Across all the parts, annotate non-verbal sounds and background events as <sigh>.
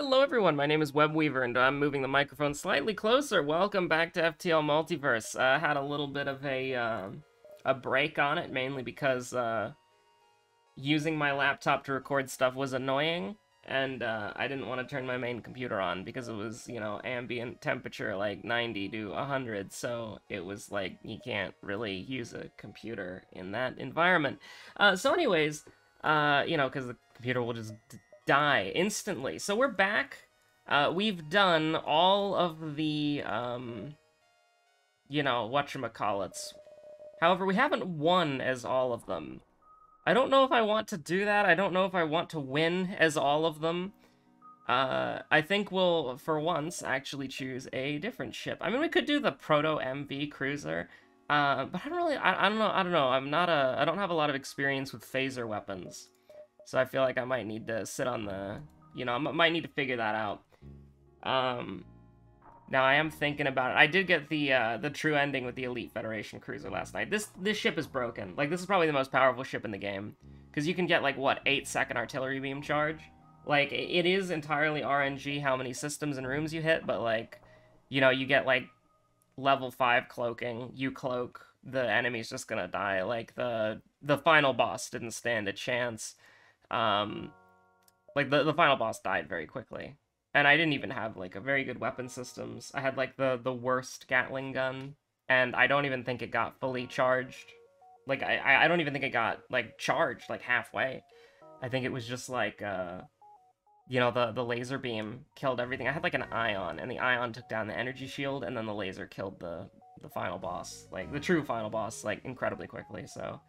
Hello everyone, my name is Webweaver and I'm moving the microphone slightly closer. Welcome back to FTL Multiverse. I uh, had a little bit of a uh, a break on it, mainly because uh, using my laptop to record stuff was annoying, and uh, I didn't want to turn my main computer on because it was, you know, ambient temperature like 90 to 100, so it was like, you can't really use a computer in that environment. Uh, so anyways, uh, you know, because the computer will just die instantly. So we're back. Uh, we've done all of the, um, you know, whatchamacallits. However, we haven't won as all of them. I don't know if I want to do that. I don't know if I want to win as all of them. Uh, I think we'll, for once, actually choose a different ship. I mean, we could do the Proto MV Cruiser, uh, but I don't really, I, I don't know, I don't know. I'm not a, I don't have a lot of experience with phaser weapons. So I feel like I might need to sit on the, you know, I might need to figure that out. Um, now I am thinking about it. I did get the uh, the true ending with the Elite Federation cruiser last night. This this ship is broken. Like this is probably the most powerful ship in the game, because you can get like what eight second artillery beam charge. Like it is entirely RNG how many systems and rooms you hit, but like, you know, you get like level five cloaking. You cloak, the enemy's just gonna die. Like the the final boss didn't stand a chance. Um, like the the final boss died very quickly and I didn't even have like a very good weapon systems. I had like the the worst Gatling gun, and I don't even think it got fully charged. Like I I don't even think it got like charged like halfway. I think it was just like uh you know the the laser beam killed everything. I had like an ion, and the ion took down the energy shield, and then the laser killed the the final boss, like the true final boss, like incredibly quickly. So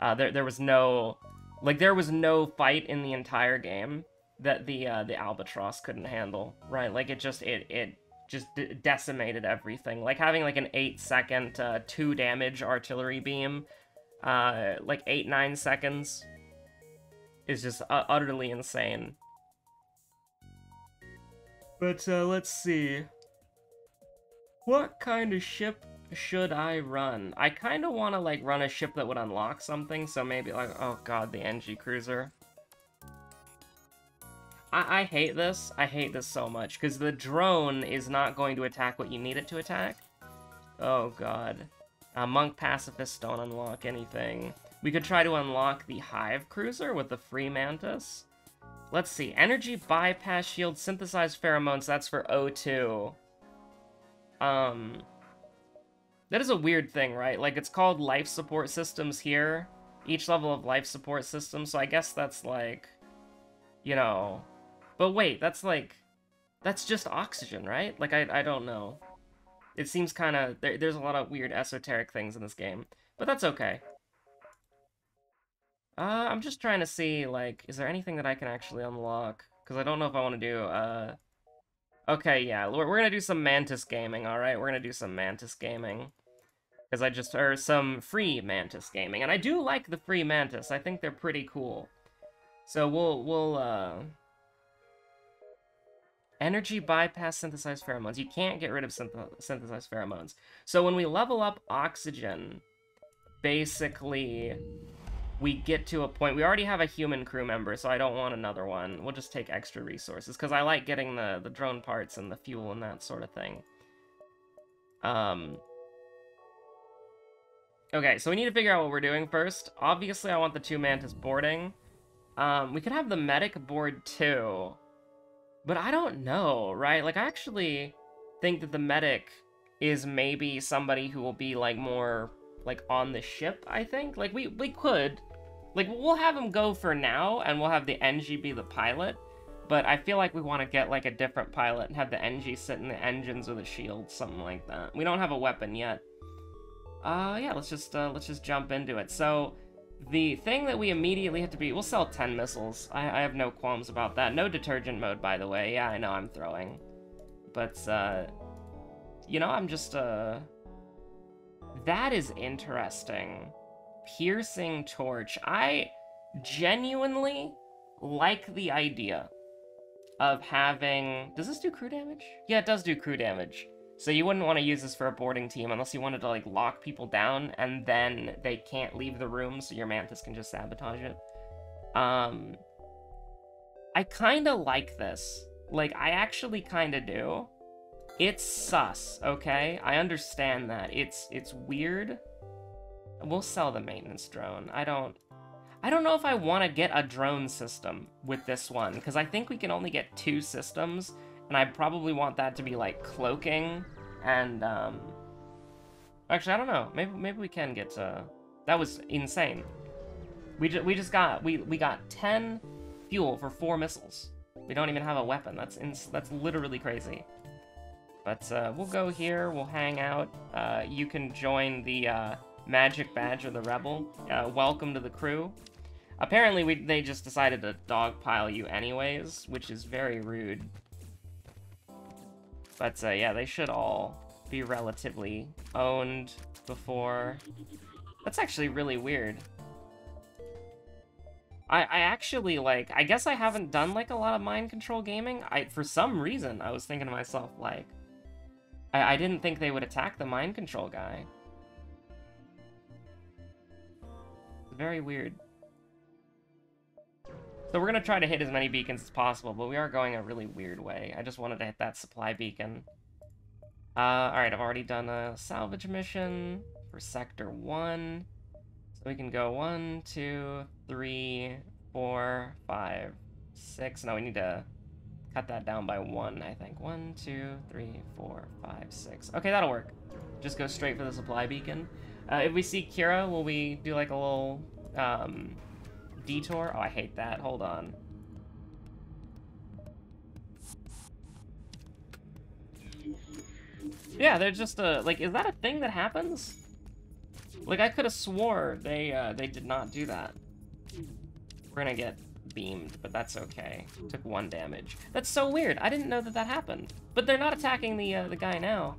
uh, there there was no like there was no fight in the entire game that the uh, the albatross couldn't handle, right? Like it just it it just decimated everything. Like having like an eight second uh, two damage artillery beam, uh, like eight nine seconds, is just uh, utterly insane. But uh, let's see. What kind of ship should I run? I kind of want to like run a ship that would unlock something, so maybe like, oh god, the Engi Cruiser. I, I hate this. I hate this so much, because the drone is not going to attack what you need it to attack. Oh god. Uh, Monk Pacifists don't unlock anything. We could try to unlock the Hive Cruiser with the Free Mantis. Let's see. Energy Bypass Shield, Synthesized Pheromones, that's for O2. Um... That is a weird thing, right? Like, it's called Life Support Systems here. Each level of Life Support System, so I guess that's like... You know... But wait, that's like... That's just oxygen, right? Like, I, I don't know. It seems kind of... There, there's a lot of weird esoteric things in this game. But that's okay. Uh, I'm just trying to see, like, is there anything that I can actually unlock? Because I don't know if I want to do, uh... Okay, yeah, we're, we're gonna do some Mantis gaming, alright? We're gonna do some Mantis gaming. Because I just... Or some free Mantis gaming. And I do like the free Mantis. I think they're pretty cool. So we'll, we'll, uh... Energy bypass synthesized pheromones. You can't get rid of synth synthesized pheromones. So when we level up oxygen, basically, we get to a point... We already have a human crew member, so I don't want another one. We'll just take extra resources, because I like getting the, the drone parts and the fuel and that sort of thing. Um... Okay, so we need to figure out what we're doing first. Obviously, I want the two Mantis boarding. Um, we could have the medic board too. But I don't know, right? Like, I actually think that the medic is maybe somebody who will be, like, more, like, on the ship, I think. Like, we, we could. Like, we'll have him go for now, and we'll have the Engi be the pilot. But I feel like we want to get, like, a different pilot and have the Engi sit in the engines with a shield, something like that. We don't have a weapon yet. Uh, yeah, let's just, uh, let's just jump into it. So, the thing that we immediately have to be... We'll sell 10 missiles. I, I have no qualms about that. No detergent mode, by the way. Yeah, I know I'm throwing. But, uh... You know, I'm just, uh... That is interesting. Piercing torch. I genuinely like the idea of having... Does this do crew damage? Yeah, it does do crew damage. So you wouldn't want to use this for a boarding team unless you wanted to, like, lock people down, and then they can't leave the room, so your Mantis can just sabotage it. Um, I kind of like this. Like, I actually kind of do. It's sus, okay? I understand that. It's it's weird. We'll sell the maintenance drone. I don't... I don't know if I want to get a drone system with this one, because I think we can only get two systems, and I probably want that to be, like, cloaking, and, um... Actually, I don't know. Maybe maybe we can get, uh... That was insane. We, ju we just got... We, we got 10 fuel for four missiles. We don't even have a weapon. That's that's literally crazy. But uh, we'll go here. We'll hang out. Uh, you can join the uh, Magic Badge of the Rebel. Uh, welcome to the crew. Apparently, we, they just decided to dogpile you anyways, which is very rude. But uh, yeah, they should all be relatively owned before. That's actually really weird. I, I actually, like, I guess I haven't done, like, a lot of mind control gaming. I, for some reason, I was thinking to myself, like, I, I didn't think they would attack the mind control guy. Very weird. So we're gonna try to hit as many beacons as possible, but we are going a really weird way. I just wanted to hit that supply beacon. Uh, alright, I've already done a salvage mission for Sector 1. So we can go one, two, three, four, five, six. Now we need to cut that down by one, I think. One, two, three, four, five, six. Okay, that'll work. Just go straight for the supply beacon. Uh, if we see Kira, will we do like a little um, detour? Oh, I hate that. Hold on. Yeah, they're just a, like, is that a thing that happens? Like, I could have swore they, uh, they did not do that. We're gonna get beamed, but that's okay. Took one damage. That's so weird. I didn't know that that happened. But they're not attacking the, uh, the guy now.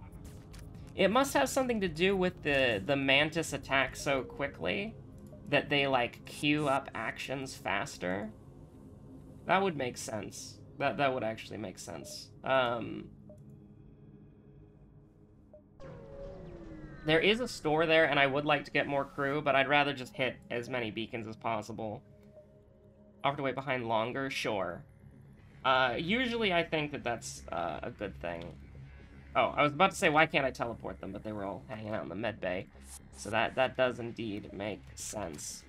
It must have something to do with the, the Mantis attack so quickly that they, like, queue up actions faster. That would make sense. That, that would actually make sense. Um... There is a store there, and I would like to get more crew, but I'd rather just hit as many beacons as possible. Have to wait behind longer? Sure. Uh, usually I think that that's uh, a good thing. Oh, I was about to say, why can't I teleport them? But they were all hanging out in the med bay. So that, that does indeed make sense.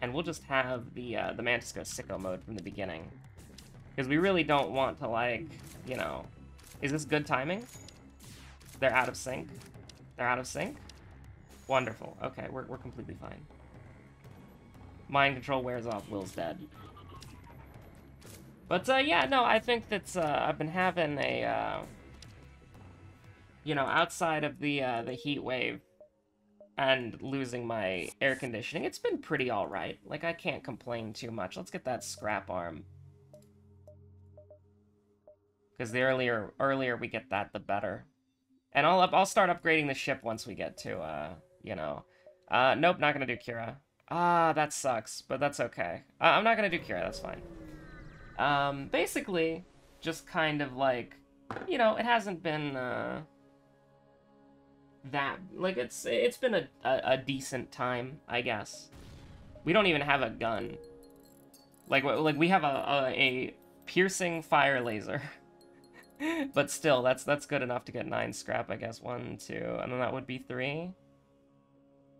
And we'll just have the, uh, the Mantis go sicko mode from the beginning. Because we really don't want to, like, you know... Is this good timing? They're out of sync? They're out of sync? Wonderful. Okay, we're, we're completely fine. Mind control wears off, Will's dead. But, uh, yeah, no, I think that's, uh, I've been having a, uh, you know, outside of the, uh, the heat wave and losing my air conditioning, it's been pretty alright. Like, I can't complain too much. Let's get that scrap arm. Because the earlier, earlier we get that, the better. And I'll up, I'll start upgrading the ship once we get to, uh, you know. Uh, nope, not gonna do Kira. Ah, that sucks, but that's okay. I'm not gonna do Kira, that's fine. Um, basically, just kind of like, you know, it hasn't been, uh, that, like, it's, it's been a, a, a decent time, I guess. We don't even have a gun. Like, like we have a, a, a piercing fire laser. <laughs> but still, that's that's good enough to get nine scrap, I guess. One, two, and then that would be three.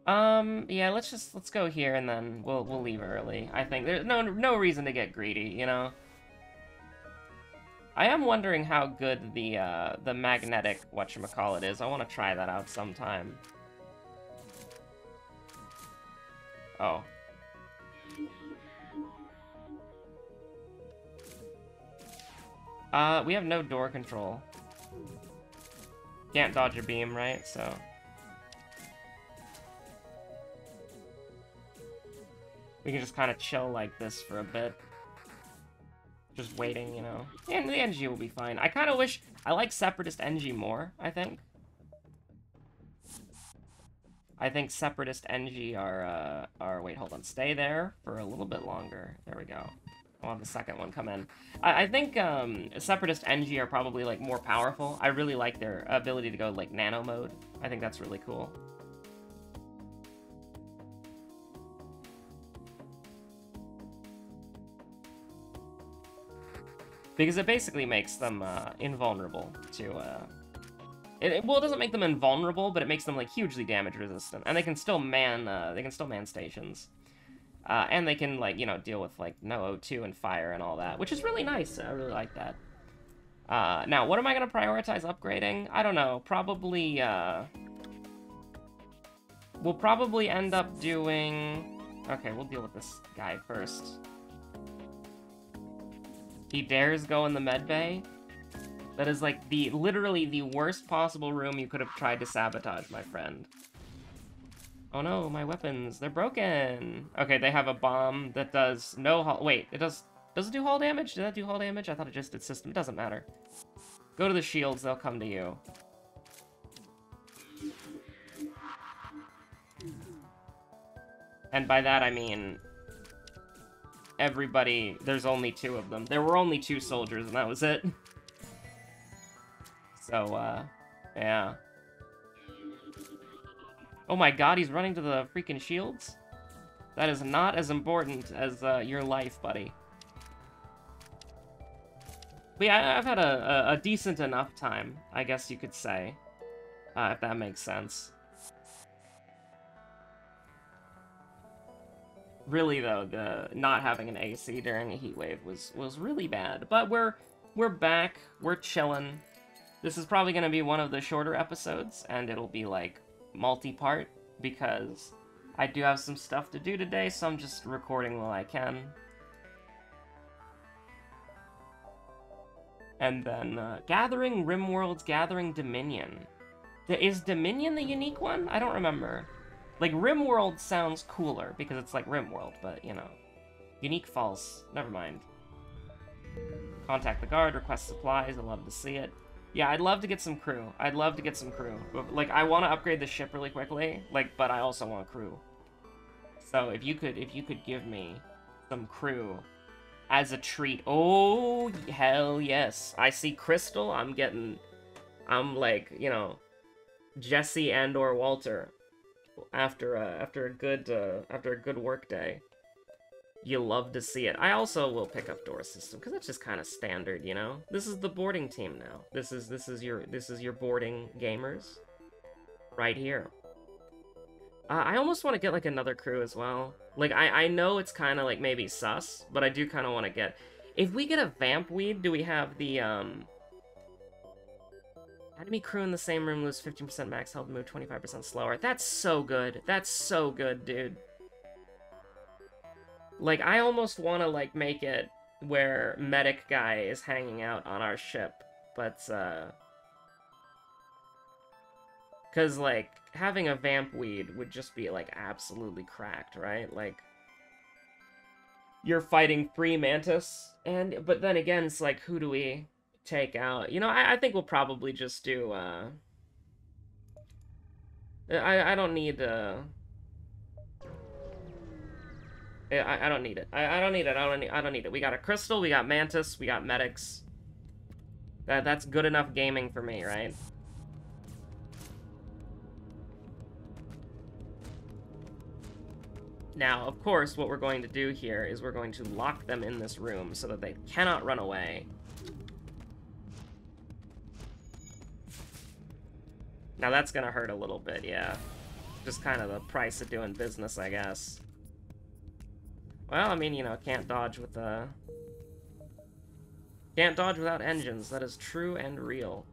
Um, yeah, let's just let's go here and then we'll we'll leave early. I think there's no no reason to get greedy, you know. I am wondering how good the uh, the magnetic whatchamacallit is. I want to try that out sometime. Oh, Uh, we have no door control. Can't dodge a beam, right? So... We can just kind of chill like this for a bit. Just waiting, you know. And the Engi will be fine. I kind of wish... I like Separatist Engi more, I think. I think Separatist Engi are, uh, are... Wait, hold on. Stay there for a little bit longer. There we go. I'll have the second one come in. I, I think um, Separatist Engi are probably like more powerful. I really like their ability to go like nano mode. I think that's really cool. Because it basically makes them uh, invulnerable to... Uh... It, it, well, it doesn't make them invulnerable, but it makes them like hugely damage resistant, and they can still man. Uh, they can still man stations, uh, and they can like you know deal with like no O2 and fire and all that, which is really nice. I really like that. Uh, now, what am I gonna prioritize upgrading? I don't know. Probably. Uh... We'll probably end up doing. Okay, we'll deal with this guy first. He dares go in the med bay. That is like the literally the worst possible room you could have tried to sabotage, my friend. Oh no, my weapons, they're broken. Okay, they have a bomb that does no hull. Wait, it does. Does it do hull damage? Did that do hull damage? I thought it just did system. It doesn't matter. Go to the shields, they'll come to you. And by that I mean everybody, there's only two of them. There were only two soldiers, and that was it. So, uh, yeah. Oh my god, he's running to the freaking shields? That is not as important as uh, your life, buddy. But yeah, I've had a, a, a decent enough time, I guess you could say. Uh, if that makes sense. Really though, the not having an AC during a heat wave was was really bad. But we're we're back. We're chilling. This is probably gonna be one of the shorter episodes, and it'll be like multi-part because I do have some stuff to do today, so I'm just recording while I can. And then uh, Gathering Rimworld's Gathering Dominion. Is Dominion the unique one? I don't remember. Like, RimWorld sounds cooler, because it's like RimWorld, but, you know. Unique false. Never mind. Contact the guard, request supplies, I'd love to see it. Yeah, I'd love to get some crew. I'd love to get some crew. Like, I want to upgrade the ship really quickly, like, but I also want crew. So, if you could, if you could give me some crew as a treat. Oh, hell yes. I see Crystal, I'm getting... I'm like, you know, Jesse and or Walter after uh, after a good uh, after a good work day. You love to see it. I also will pick up door system because that's just kind of standard, you know. This is the boarding team now. This is this is your this is your boarding gamers, right here. Uh, I almost want to get like another crew as well. Like I I know it's kind of like maybe sus, but I do kind of want to get. If we get a vamp weed, do we have the um Enemy crew in the same room lose 15% max health move 25% slower. That's so good. That's so good, dude. Like, I almost want to, like, make it where medic guy is hanging out on our ship. But, uh... Because, like, having a vamp weed would just be, like, absolutely cracked, right? Like, you're fighting three Mantis, and, but then again, it's like, who do we take out. You know, I, I think we'll probably just do, uh... I, I don't need, uh... I, I don't need it. I, I don't need it. I don't need, I don't need it. We got a Crystal, we got Mantis, we got Medics. That, that's good enough gaming for me, right? Now, of course, what we're going to do here is we're going to lock them in this room so that they cannot run away. Now that's gonna hurt a little bit, yeah. Just kind of the price of doing business, I guess. Well, I mean, you know, can't dodge with the... Uh, can't dodge without engines. That is true and real.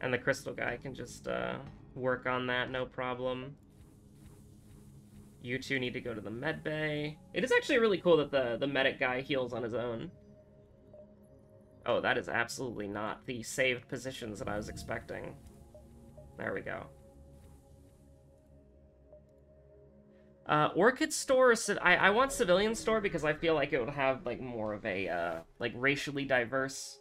And the crystal guy can just, uh, work on that, no problem. You two need to go to the med bay. It is actually really cool that the, the medic guy heals on his own. Oh, that is absolutely not the saved positions that I was expecting. There we go. Uh, Orchid store, I, I want Civilian store because I feel like it would have, like, more of a, uh, like, racially diverse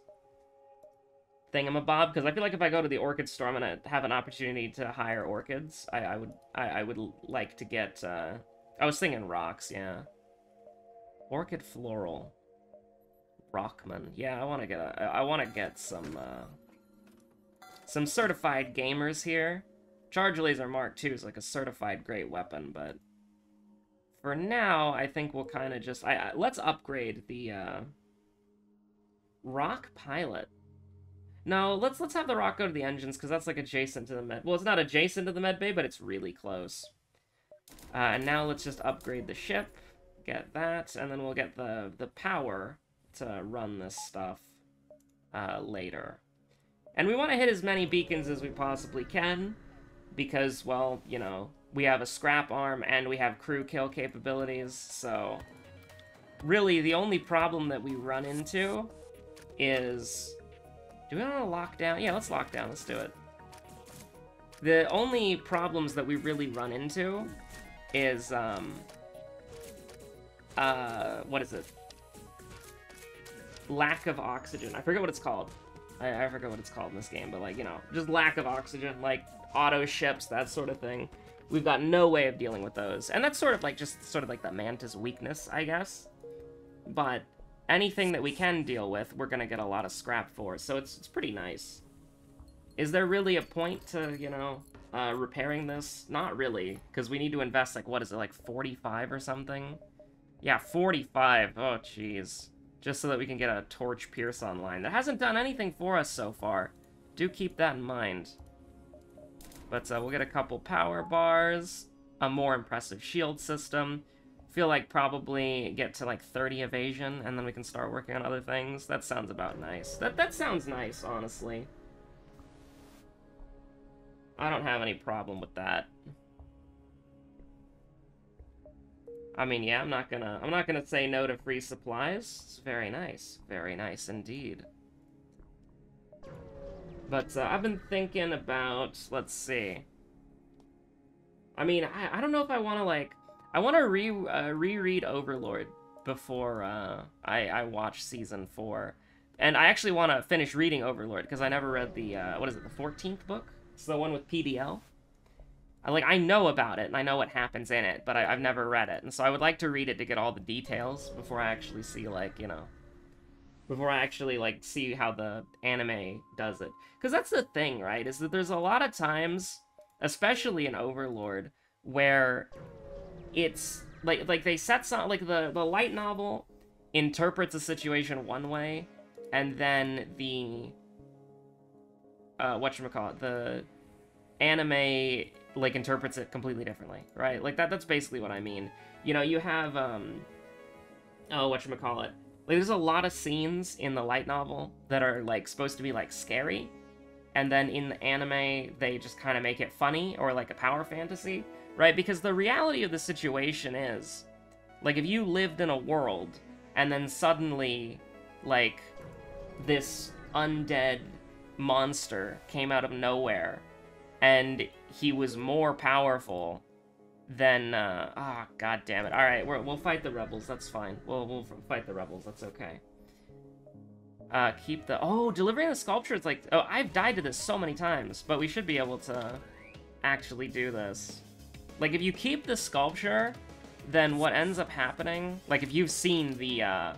thingamabob because I feel like if I go to the orchid store, I'm gonna have an opportunity to hire orchids. I, I would I, I would like to get. Uh, I was thinking rocks, yeah. Orchid floral, Rockman. Yeah, I want to get a, I want to get some uh, some certified gamers here. Charge Laser Mark II is like a certified great weapon, but for now, I think we'll kind of just I, I, let's upgrade the uh, Rock Pilot. No, let's let's have the Rock go to the engines because that's like adjacent to the med. Well, it's not adjacent to the med bay, but it's really close. Uh, and now let's just upgrade the ship, get that, and then we'll get the the power to run this stuff uh, later. And we want to hit as many beacons as we possibly can, because, well, you know, we have a scrap arm and we have crew kill capabilities, so... Really, the only problem that we run into is... Do we want to lock down? Yeah, let's lock down. Let's do it. The only problems that we really run into is, um... Uh, what is it? Lack of oxygen. I forget what it's called. I, I forget what it's called in this game, but like, you know, just lack of oxygen, like auto ships, that sort of thing. We've got no way of dealing with those. And that's sort of like, just sort of like the Mantis weakness, I guess. But anything that we can deal with, we're gonna get a lot of scrap for, so it's, it's pretty nice. Is there really a point to, you know, uh, repairing this? Not really, because we need to invest, like, what is it, like 45 or something? Yeah, 45. Oh, jeez just so that we can get a Torch Pierce online. That hasn't done anything for us so far. Do keep that in mind. But uh, we'll get a couple power bars, a more impressive shield system. Feel like probably get to like 30 evasion, and then we can start working on other things. That sounds about nice. That, that sounds nice, honestly. I don't have any problem with that. I mean, yeah, I'm not gonna, I'm not gonna say no to free supplies. It's very nice, very nice indeed. But uh, I've been thinking about, let's see. I mean, I, I don't know if I want to like, I want to re uh, reread Overlord before uh, I I watch season four, and I actually want to finish reading Overlord because I never read the uh, what is it, the 14th book? It's the one with PDL. I, like I know about it and I know what happens in it, but I, have never read it, and so I would like to read it to get all the details before I actually see like you know, before I actually like see how the anime does it. Because that's the thing, right? Is that there's a lot of times, especially in Overlord, where it's like like they set some like the the light novel interprets a situation one way, and then the uh, what call it the anime like interprets it completely differently, right? Like that that's basically what I mean. You know, you have um oh, what you call it? Like there's a lot of scenes in the light novel that are like supposed to be like scary, and then in the anime they just kind of make it funny or like a power fantasy, right? Because the reality of the situation is like if you lived in a world and then suddenly like this undead monster came out of nowhere and he was more powerful than uh ah oh, god damn it. All right we will fight the rebels that's fine. We'll we'll fight the rebels that's okay. Uh keep the oh delivering the sculpture it's like oh i've died to this so many times but we should be able to actually do this like if you keep the sculpture then what ends up happening like if you've seen the uh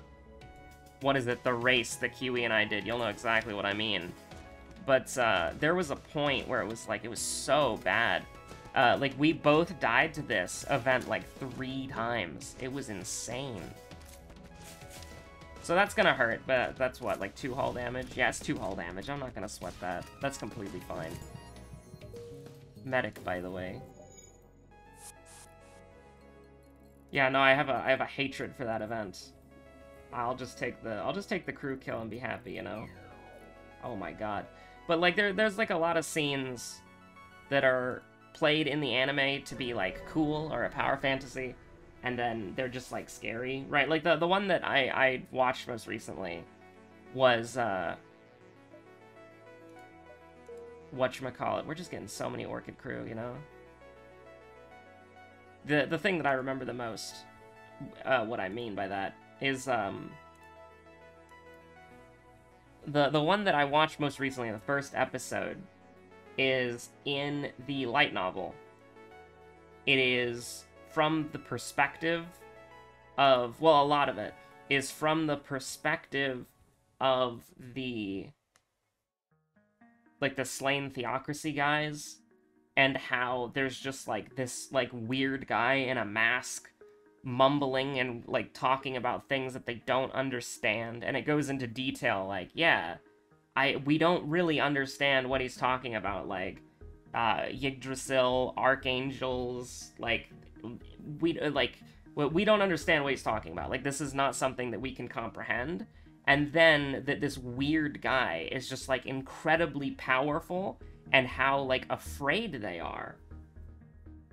what is it the race that kiwi and i did you'll know exactly what i mean but uh, there was a point where it was like, it was so bad. Uh, like, we both died to this event like three times. It was insane. So that's gonna hurt, but that's what, like two hull damage? Yeah, it's two hull damage. I'm not gonna sweat that. That's completely fine. Medic, by the way. Yeah, no, I have a I have a hatred for that event. I'll just take the I'll just take the crew kill and be happy, you know. Oh my god. But like there there's like a lot of scenes that are played in the anime to be like cool or a power fantasy and then they're just like scary, right? Like the the one that I I watched most recently was uh whatchamacallit. We're just getting so many Orchid crew, you know? The the thing that I remember the most, uh, what I mean by that, is um the the one that I watched most recently, the first episode, is in the light novel. It is from the perspective of well, a lot of it is from the perspective of the like the Slane Theocracy guys and how there's just like this like weird guy in a mask mumbling and like talking about things that they don't understand and it goes into detail like yeah i we don't really understand what he's talking about like uh yggdrasil archangels like we like we don't understand what he's talking about. Like this is not something that we can comprehend. And then that this weird guy is just like incredibly powerful and how like afraid they are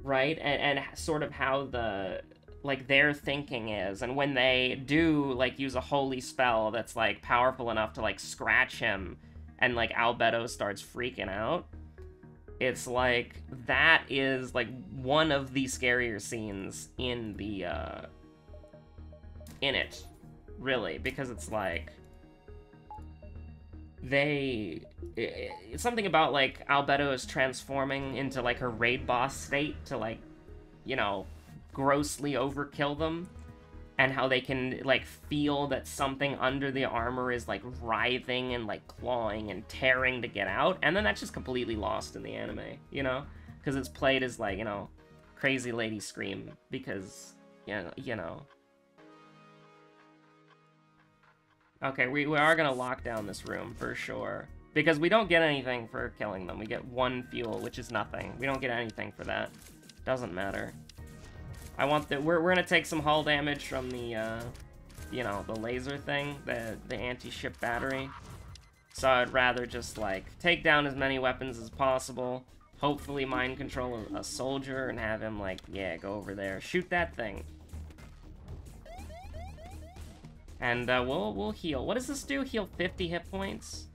right? And, and sort of how the like their thinking is. And when they do like use a holy spell that's like powerful enough to like scratch him and like albedo starts freaking out it's like that is like one of the scarier scenes in the uh in it really, because it's like they something about like Albedo is transforming into like her raid boss state to like you know grossly overkill them and how they can like feel that something under the armor is like writhing and like clawing and tearing to get out and then that's just completely lost in the anime you know? Because it's played as like you know crazy lady scream because you know, you know Okay, we, we are gonna lock down this room for sure. Because we don't get anything for killing them. We get one fuel, which is nothing. We don't get anything for that. Doesn't matter. I want the- we're, we're gonna take some hull damage from the, uh, you know, the laser thing, the, the anti-ship battery. So I'd rather just, like, take down as many weapons as possible, hopefully mind control a soldier and have him, like, yeah, go over there, shoot that thing. And uh, we'll we'll heal. What does this do? Heal 50 hit points?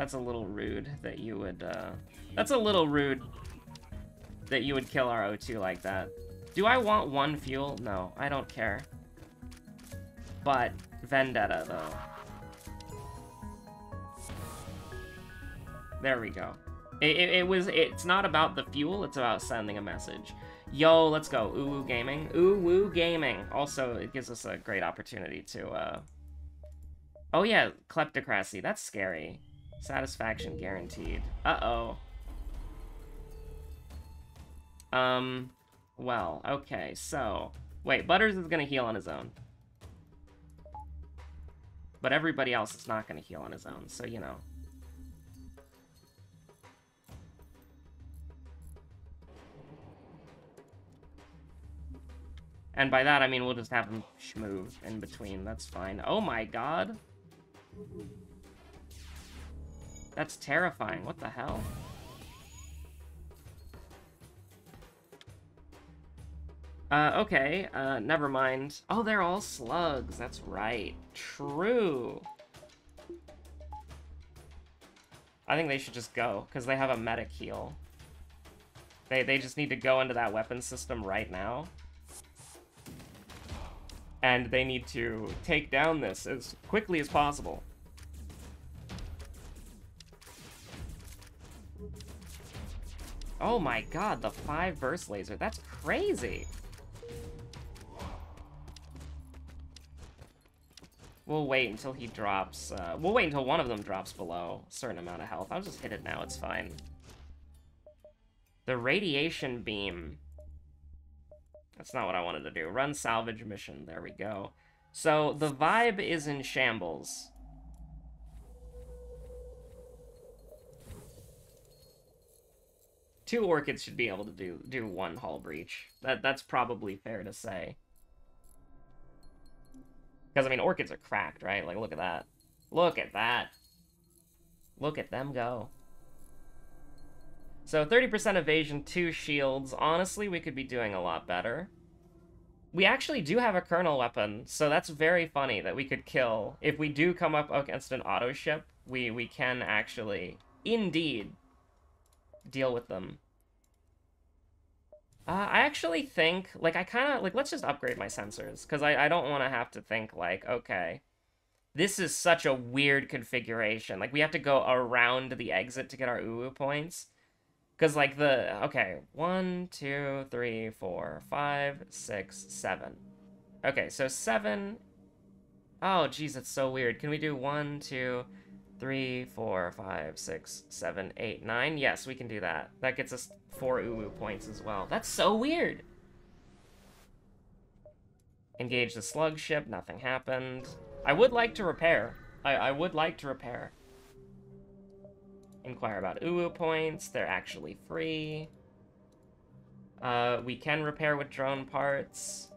That's a little rude that you would, uh... That's a little rude that you would kill our O2 like that. Do I want one fuel? No, I don't care. But, Vendetta, though. There we go. It, it, it was, it's not about the fuel, it's about sending a message. Yo, let's go. Ooh Gaming. Ooh Woo Gaming. Also, it gives us a great opportunity to, uh... Oh yeah, Kleptocracy. That's scary. Satisfaction guaranteed. Uh-oh. Um, well, okay, so... Wait, Butters is gonna heal on his own. But everybody else is not gonna heal on his own, so, you know. And by that, I mean we'll just have them schmove in between. That's fine. Oh my god. That's terrifying. What the hell? Uh, okay. Uh, never mind. Oh, they're all slugs. That's right. True. I think they should just go, because they have a medic heal. They, they just need to go into that weapon system right now and they need to take down this as quickly as possible. Oh my god, the 5 burst laser, that's crazy! We'll wait until he drops, uh, we'll wait until one of them drops below a certain amount of health. I'll just hit it now, it's fine. The radiation beam that's not what I wanted to do. Run salvage mission. There we go. So, the vibe is in shambles. Two orchids should be able to do do one hull breach. That That's probably fair to say. Because, I mean, orchids are cracked, right? Like, look at that. Look at that. Look at them go. So 30% evasion, 2 shields. Honestly, we could be doing a lot better. We actually do have a kernel weapon, so that's very funny that we could kill. If we do come up against an auto ship, we, we can actually, indeed, deal with them. Uh, I actually think, like, I kind of, like, let's just upgrade my sensors, because I, I don't want to have to think, like, okay, this is such a weird configuration. Like, we have to go around the exit to get our UWU points. Because, like, the... Okay, one, two, three, four, five, six, seven. Okay, so seven. Oh, geez, that's so weird. Can we do one, two, three, four, five, six, seven, eight, nine? Yes, we can do that. That gets us four uwu points as well. That's so weird. Engage the slug ship. Nothing happened. I would like to repair. I, I would like to repair. Inquire about uwu points. They're actually free. Uh, we can repair with drone parts.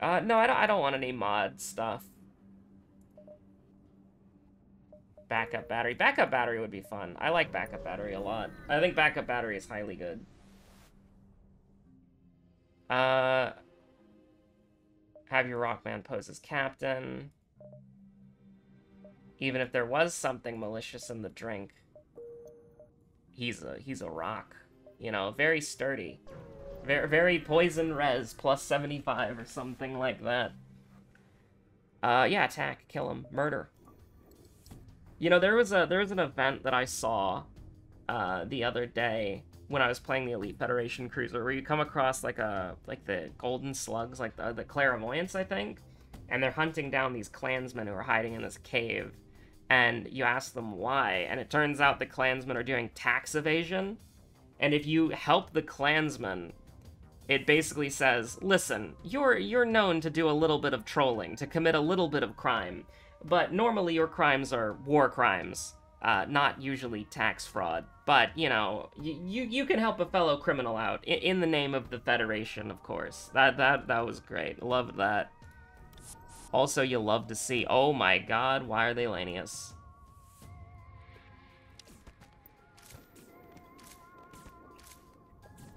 Uh, no, I don't, I don't want any mod stuff. Backup battery. Backup battery would be fun. I like backup battery a lot. I think backup battery is highly good. Uh, have your Rockman pose as captain. Even if there was something malicious in the drink, he's a he's a rock. You know, very sturdy. Very, very poison res, plus 75 or something like that. Uh, yeah, attack, kill him, murder. You know, there was a there was an event that I saw uh, the other day when I was playing the Elite Federation Cruiser, where you come across like a like the Golden Slugs, like the the Clairvoyants, I think, and they're hunting down these clansmen who are hiding in this cave, and you ask them why, and it turns out the clansmen are doing tax evasion, and if you help the clansmen it basically says, "Listen, you're you're known to do a little bit of trolling, to commit a little bit of crime, but normally your crimes are war crimes, uh, not usually tax fraud. But you know, you you can help a fellow criminal out in, in the name of the Federation, of course. That that that was great. Loved that. Also, you love to see. Oh my God, why are they Lanius?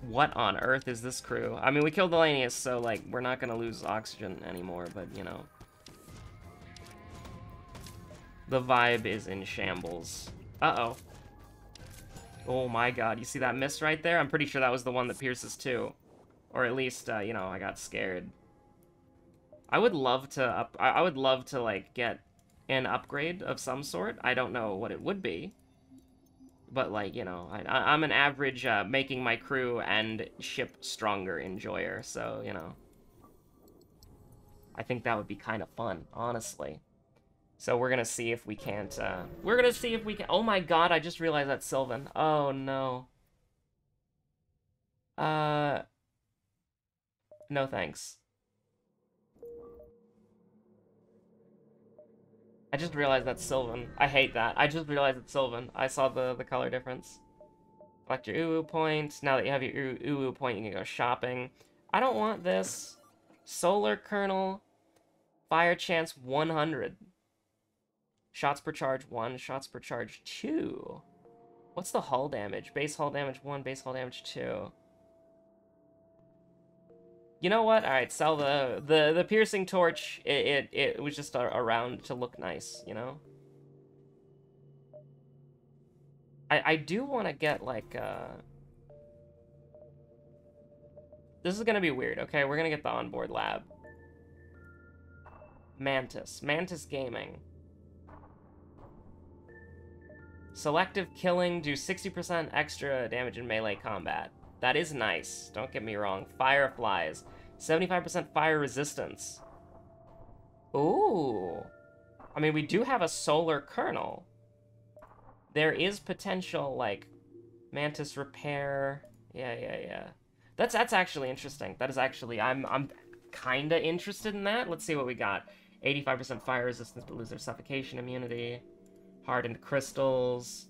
what on earth is this crew? I mean, we killed the Lanius, so, like, we're not gonna lose oxygen anymore, but, you know. The vibe is in shambles. Uh-oh. Oh my god, you see that miss right there? I'm pretty sure that was the one that pierces too. Or at least, uh, you know, I got scared. I would love to up I would love to like get an upgrade of some sort. I don't know what it would be. But like you know I, am an average uh, making my crew and ship stronger enjoyer so you know. I think that would be kind of fun honestly. So we're gonna see if we can't uh, we're gonna see if we can oh my god i just realized that's sylvan. Oh no. Uh no thanks I just realized that's Sylvan. I hate that. I just realized it's Sylvan. I saw the, the color difference. Collect your uwu points. Now that you have your uwu point, you can go shopping. I don't want this. Solar Kernel. Fire chance 100. Shots per charge 1. Shots per charge 2. What's the hull damage? Base hull damage 1. Base hull damage 2. You know what? All right, sell the the the piercing torch. It it, it was just around to look nice, you know. I I do want to get like uh. This is gonna be weird. Okay, we're gonna get the onboard lab. Mantis, Mantis Gaming. Selective killing, do 60% extra damage in melee combat. That is nice, don't get me wrong. Fireflies, 75% fire resistance. Ooh. I mean, we do have a solar kernel. There is potential, like, mantis repair. Yeah, yeah, yeah. That's that's actually interesting. That is actually, I'm I'm kinda interested in that. Let's see what we got. 85% fire resistance but lose their suffocation immunity. Hardened crystals.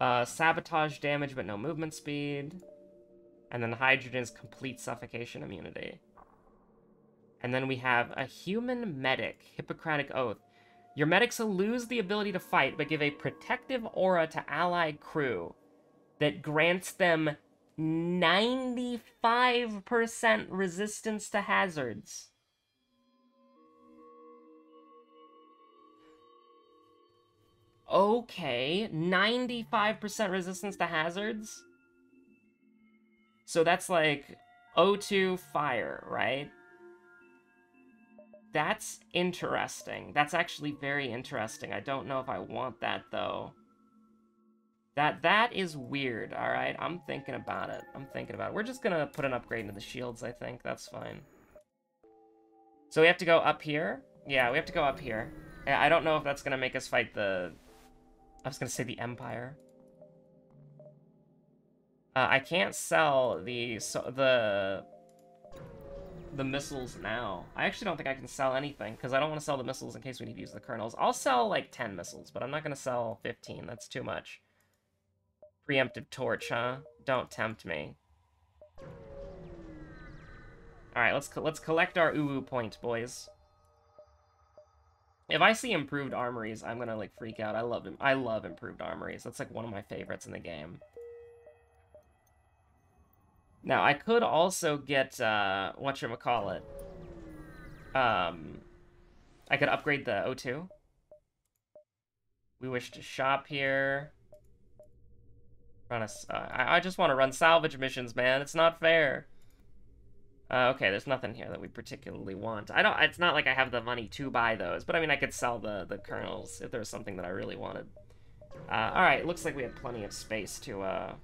Uh, sabotage damage but no movement speed. And then hydrogen's complete suffocation immunity. And then we have a human medic, Hippocratic Oath. Your medics will lose the ability to fight, but give a protective aura to allied crew that grants them 95% resistance to hazards. Okay, 95% resistance to hazards? So that's like O2 fire, right? That's interesting. That's actually very interesting. I don't know if I want that, though. That That is weird, alright? I'm thinking about it. I'm thinking about it. We're just gonna put an upgrade into the shields, I think. That's fine. So we have to go up here? Yeah, we have to go up here. I don't know if that's gonna make us fight the... I was gonna say the Empire. Uh, I can't sell the so, the the missiles now. I actually don't think I can sell anything because I don't want to sell the missiles in case we need to use the kernels. I'll sell like 10 missiles, but I'm not going to sell 15. That's too much. Preemptive torch, huh? Don't tempt me. All right, let's let's collect our UU point, boys. If I see improved armories, I'm gonna like freak out. I love. I love improved armories. That's like one of my favorites in the game. Now I could also get uh, what you call it. Um, I could upgrade the O2. We wish to shop here. Run a, uh, I, I just want to run salvage missions, man. It's not fair. Uh, okay, there's nothing here that we particularly want. I don't. It's not like I have the money to buy those, but I mean, I could sell the the kernels if there was something that I really wanted. Uh, all right, looks like we have plenty of space to. Uh...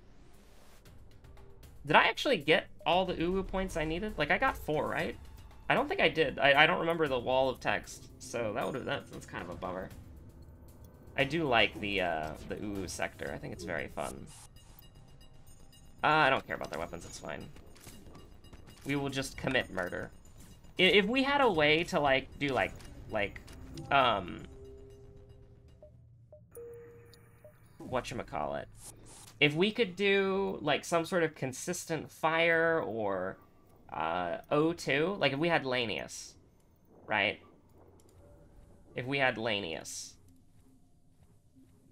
Did I actually get all the UU points I needed? Like, I got four, right? I don't think I did. I, I don't remember the wall of text, so that would have that, that's kind of a bummer. I do like the uh, the UU sector. I think it's very fun. Uh, I don't care about their weapons. It's fine we will just commit murder. If we had a way to, like, do, like, like, um... Whatchamacallit. If we could do, like, some sort of consistent fire or, uh, O2, like, if we had Lanius, right? If we had Lanius,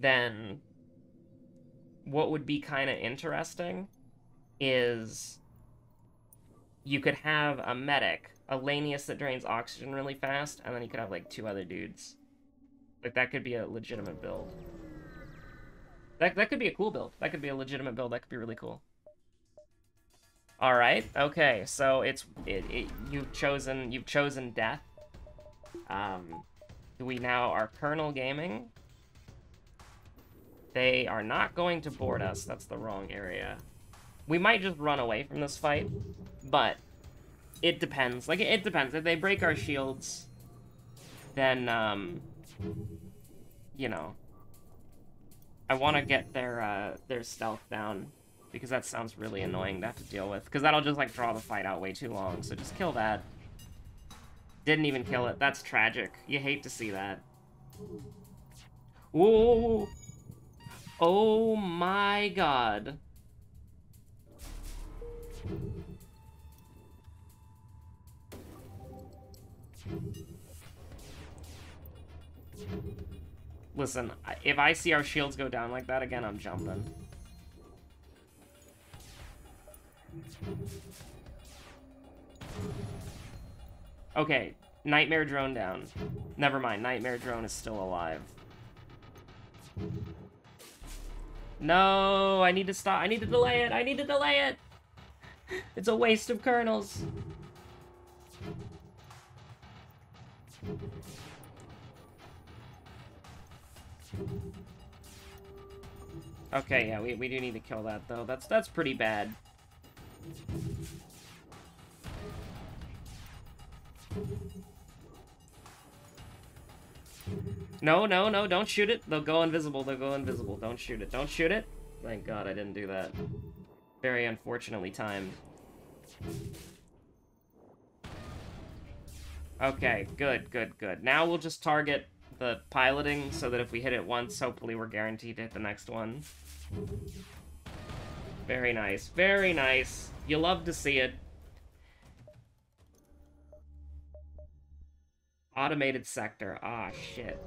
then what would be kind of interesting is you could have a medic, a Lanius that drains oxygen really fast, and then you could have like two other dudes. Like that could be a legitimate build. That that could be a cool build. That could be a legitimate build. That could be really cool. All right. Okay. So it's it, it you've chosen you've chosen death. Um, we now are Colonel Gaming. They are not going to board us. That's the wrong area. We might just run away from this fight, but it depends. Like, it depends. If they break our shields, then, um, you know, I want to get their, uh, their stealth down, because that sounds really annoying to have to deal with, because that'll just, like, draw the fight out way too long, so just kill that. Didn't even kill it. That's tragic. You hate to see that. Whoa! Oh my god. Listen, if I see our shields go down like that again, I'm jumping. Okay, Nightmare Drone down. Never mind, Nightmare Drone is still alive. No, I need to stop. I need to delay it. I need to delay it. <laughs> It's a waste of kernels. Okay, yeah, we, we do need to kill that, though. That's, that's pretty bad. No, no, no, don't shoot it. They'll go invisible, they'll go invisible. Don't shoot it, don't shoot it. Thank God I didn't do that. Very unfortunately timed. Okay, good, good, good. Now we'll just target the piloting so that if we hit it once, hopefully we're guaranteed to hit the next one. Very nice, very nice. You love to see it. Automated sector. Ah, shit.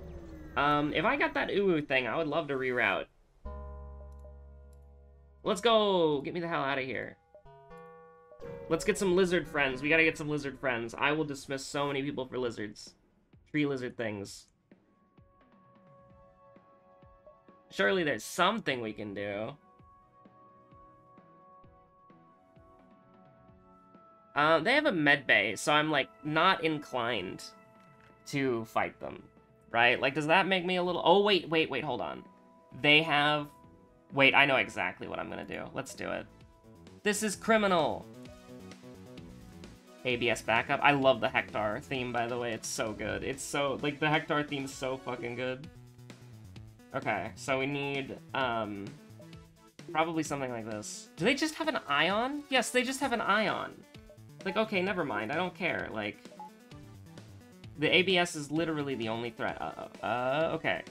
Um, if I got that UU thing, I would love to reroute. Let's go! Get me the hell out of here. Let's get some lizard friends. We gotta get some lizard friends. I will dismiss so many people for lizards. Tree lizard things. Surely there's something we can do. Um, they have a med bay, so I'm, like, not inclined to fight them, right? Like, does that make me a little... Oh, wait, wait, wait, hold on. They have Wait, I know exactly what I'm gonna do. Let's do it. This is criminal. ABS backup. I love the Hektar theme, by the way. It's so good. It's so, like, the Hektar theme's so fucking good. Okay, so we need, um, probably something like this. Do they just have an ion? Yes, they just have an ion. Like, okay, never mind. I don't care. Like, the ABS is literally the only threat. Uh, uh, okay.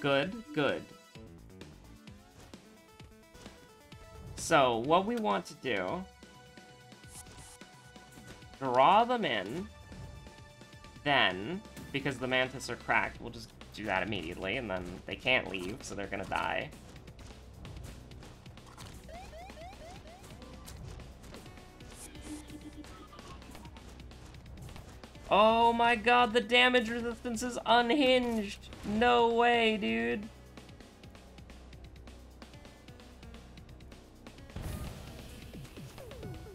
Good, good. So, what we want to do... Draw them in. Then, because the Mantis are cracked, we'll just do that immediately, and then they can't leave, so they're gonna die. Oh my god, the damage resistance is unhinged! No way, dude!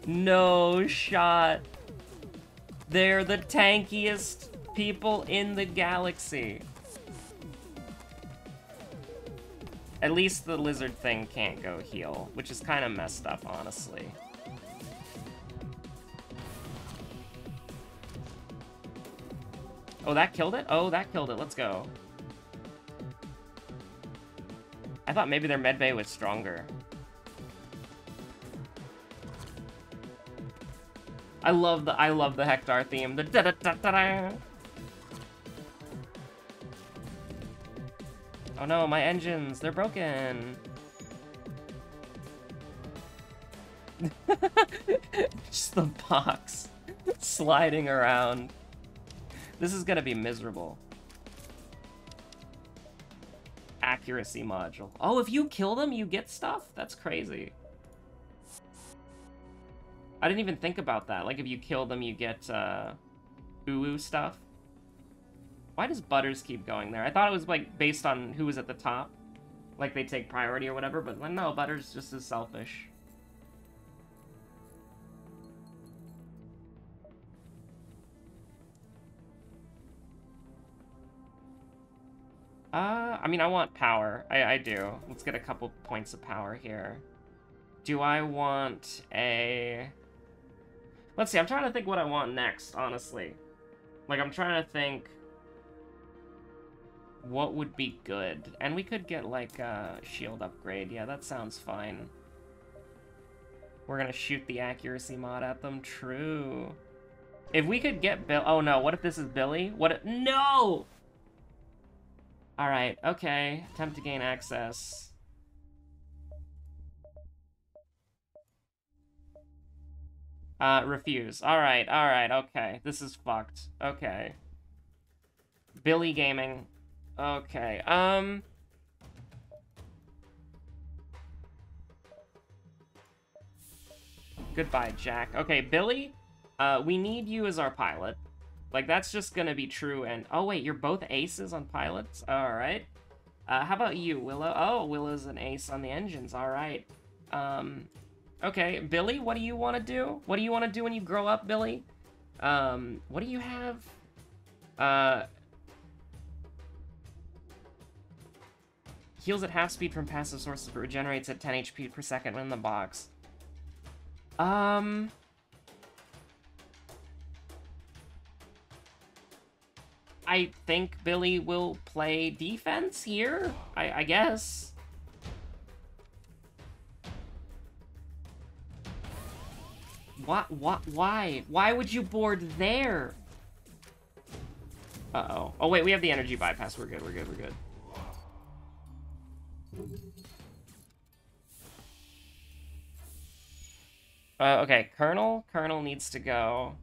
No shot. They're the tankiest people in the galaxy. At least the lizard thing can't go heal, which is kind of messed up, honestly. Oh, that killed it? Oh, that killed it. Let's go. I thought maybe their medbay was stronger. I love the I love the Hektar theme. The da da da da da. Oh no, my engines, they're broken. <laughs> Just the box <laughs> sliding around. This is gonna be miserable. Accuracy module. Oh, if you kill them, you get stuff? That's crazy. I didn't even think about that. Like, if you kill them, you get, uh, ooh stuff. Why does Butters keep going there? I thought it was, like, based on who was at the top. Like, they take priority or whatever, but no, Butters just is selfish. Uh, I mean, I want power. I, I do. Let's get a couple points of power here. Do I want a... Let's see, I'm trying to think what I want next, honestly. Like, I'm trying to think what would be good. And we could get, like, a shield upgrade. Yeah, that sounds fine. We're gonna shoot the accuracy mod at them. True. If we could get Bill... Oh, no. What if this is Billy? What if... No! Alright, okay. Attempt to gain access. Uh, refuse. Alright, alright, okay. This is fucked. Okay. Billy Gaming. Okay, um... Goodbye, Jack. Okay, Billy, uh, we need you as our pilot. Like, that's just gonna be true and... Oh, wait, you're both aces on pilots? Alright. Uh, how about you, Willow? Oh, Willow's an ace on the engines. Alright. Um, okay, Billy, what do you want to do? What do you want to do when you grow up, Billy? Um, what do you have? Uh... Heals at half speed from passive sources, but regenerates at 10 HP per second in the box. Um... I think Billy will play defense here, I, I guess. What, what, why? Why would you board there? Uh-oh. Oh, wait, we have the energy bypass. We're good, we're good, we're good. Uh, okay, Colonel. Colonel needs to go.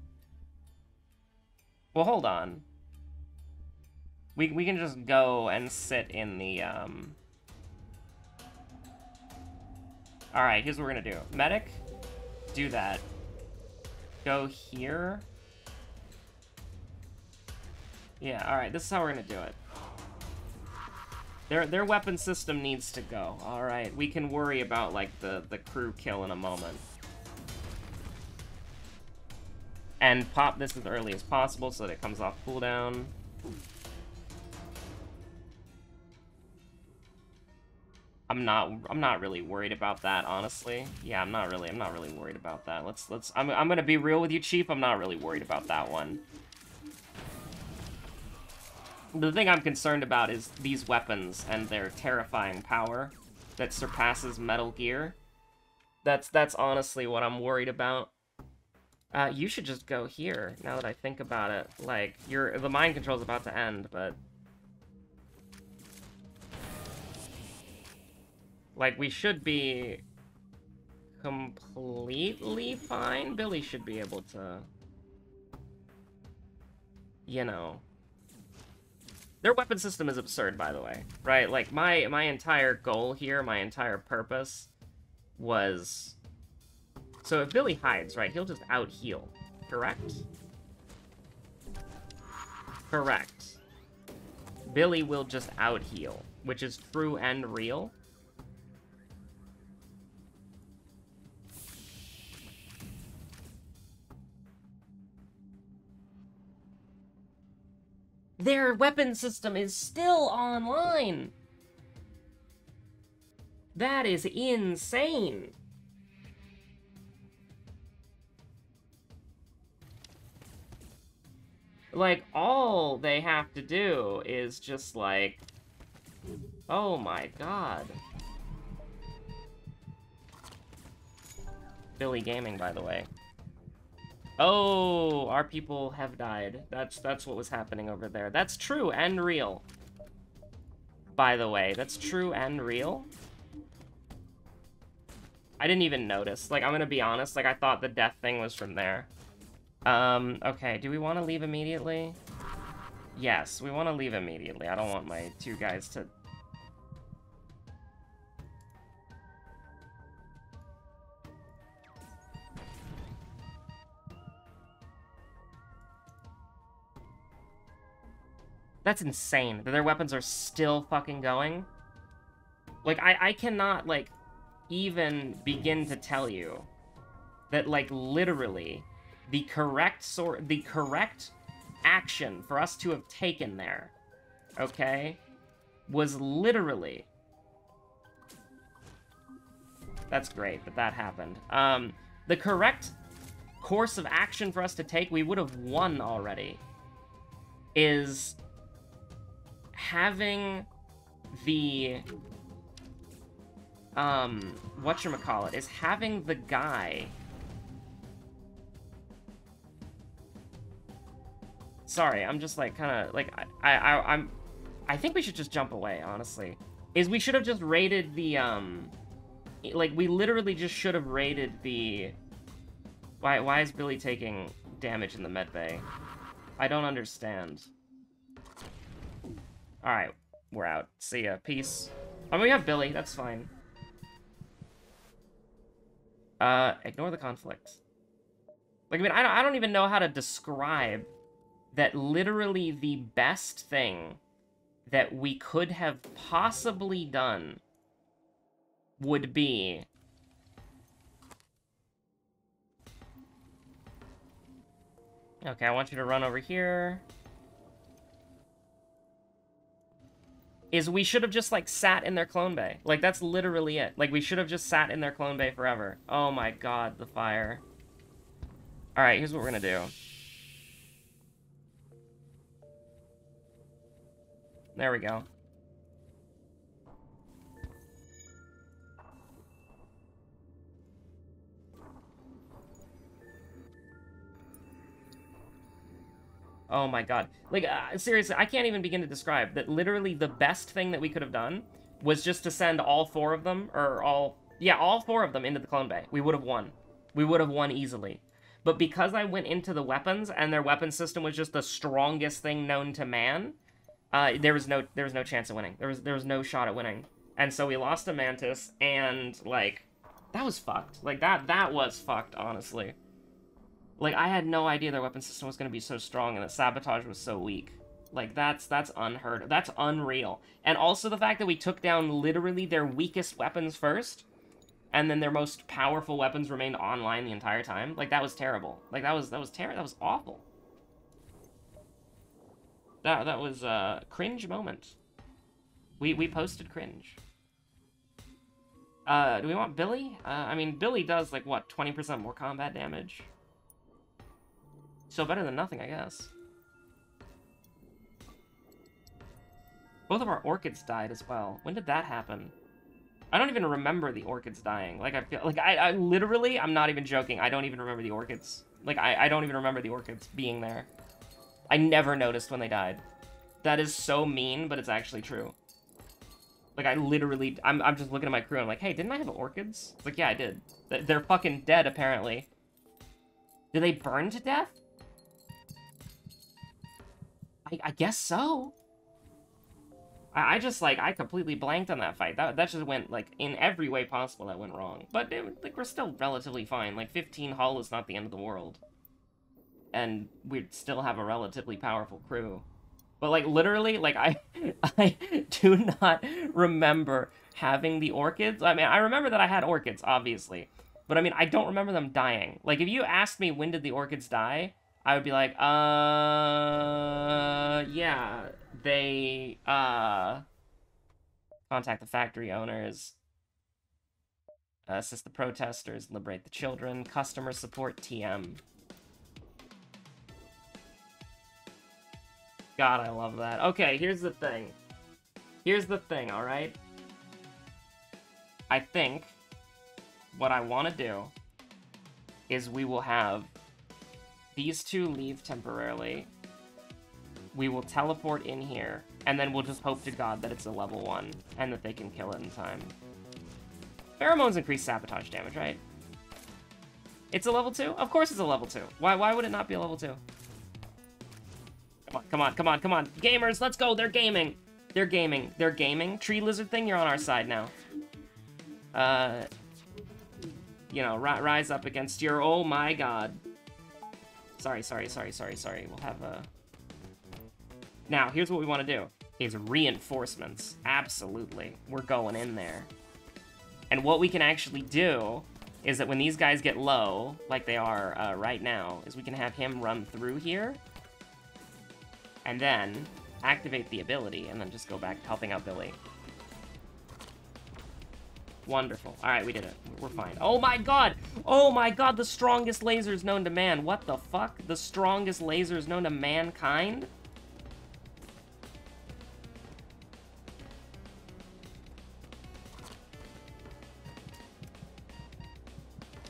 Well, hold on. We, we can just go and sit in the, um... Alright, here's what we're gonna do. Medic, do that. Go here. Yeah, alright, this is how we're gonna do it. Their, their weapon system needs to go. Alright, we can worry about, like, the, the crew kill in a moment. And pop this as early as possible so that it comes off cooldown. I'm not I'm not really worried about that, honestly. Yeah, I'm not really I'm not really worried about that. Let's let's I'm I'm gonna be real with you, Chief. I'm not really worried about that one. The thing I'm concerned about is these weapons and their terrifying power that surpasses Metal Gear. That's that's honestly what I'm worried about. Uh, you should just go here, now that I think about it. Like, your the mind control's about to end, but... Like, we should be completely fine. Billy should be able to... You know... Their weapon system is absurd, by the way, right? Like, my, my entire goal here, my entire purpose was so if Billy hides, right, he'll just out-heal, correct? Correct. Billy will just out-heal, which is true and real. Their weapon system is still online! That is insane! like, all they have to do is just, like... Oh my god. Billy Gaming, by the way. Oh, our people have died. That's that's what was happening over there. That's true and real. By the way, that's true and real. I didn't even notice. Like, I'm gonna be honest, like, I thought the death thing was from there. Um, okay, do we want to leave immediately? Yes, we want to leave immediately. I don't want my two guys to... That's insane. That their weapons are still fucking going. Like, I, I cannot, like, even begin to tell you that, like, literally the correct sort the correct action for us to have taken there, okay, was literally that's great that that happened. Um, the correct course of action for us to take, we would have won already, is having the um whatchamacallit, is having the guy Sorry, I'm just like kind of like I, I I'm I think we should just jump away, honestly. Is we should have just raided the um like we literally just should have raided the why why is Billy taking damage in the med bay? I don't understand. Alright, we're out. See ya. Peace. Oh, we have Billy. That's fine. Uh, ignore the conflict. Like, I mean, I don't, I don't even know how to describe that literally the best thing that we could have possibly done would be Okay, I want you to run over here. Is we should have just, like, sat in their clone bay. Like, that's literally it. Like, we should have just sat in their clone bay forever. Oh my god, the fire. Alright, here's what we're gonna do. There we go. Oh my god. Like, uh, seriously, I can't even begin to describe that literally the best thing that we could have done was just to send all four of them, or all, yeah, all four of them into the clone bay. We would have won. We would have won easily. But because I went into the weapons, and their weapon system was just the strongest thing known to man, uh, there was no there was no chance of winning. There was there was no shot at winning, and so we lost to Mantis, and like that was fucked. Like that that was fucked, honestly. Like I had no idea their weapon system was gonna be so strong and that sabotage was so weak. Like that's that's unheard. Of. That's unreal. And also the fact that we took down literally their weakest weapons first, and then their most powerful weapons remained online the entire time. Like that was terrible. Like that was that was terrible. That was awful. That that was a cringe moment. We we posted cringe. Uh, do we want Billy? Uh, I mean, Billy does, like, what, 20% more combat damage? So better than nothing, I guess. Both of our orchids died as well. When did that happen? I don't even remember the orchids dying. Like, I feel, like, I, I literally, I'm not even joking, I don't even remember the orchids. Like, I, I don't even remember the orchids being there. I never noticed when they died. That is so mean, but it's actually true. Like, I literally, I'm, I'm just looking at my crew and I'm like, hey, didn't I have orchids? It's like, yeah, I did. They're fucking dead, apparently. Do they burn to death? I, I guess so. I, I, just, like, I completely blanked on that fight. That, that just went, like, in every way possible that went wrong. But, it, like, we're still relatively fine. Like, 15 hull is not the end of the world. And we'd still have a relatively powerful crew. But like literally, like I <laughs> I do not remember having the orchids. I mean, I remember that I had orchids, obviously. But I mean, I don't remember them dying. Like if you asked me when did the orchids die, I would be like, uh yeah, they uh contact the factory owners, assist the protesters, liberate the children, customer support TM. God, I love that. Okay, here's the thing. Here's the thing, alright? I think what I want to do is we will have these two leave temporarily. We will teleport in here, and then we'll just hope to God that it's a level 1, and that they can kill it in time. Pheromones increase sabotage damage, right? It's a level 2? Of course it's a level 2. Why, why would it not be a level 2? Come on, come on, come on, come on. Gamers, let's go. They're gaming. They're gaming. They're gaming. Tree lizard thing, you're on our side now. Uh, you know, ri rise up against your... Oh my god. Sorry, sorry, sorry, sorry, sorry. We'll have a... Now, here's what we want to do. Is reinforcements. Absolutely. We're going in there. And what we can actually do is that when these guys get low, like they are uh, right now, is we can have him run through here and then activate the ability, and then just go back helping out Billy. Wonderful. Alright, we did it. We're fine. Oh my god! Oh my god, the strongest lasers known to man. What the fuck? The strongest lasers known to mankind?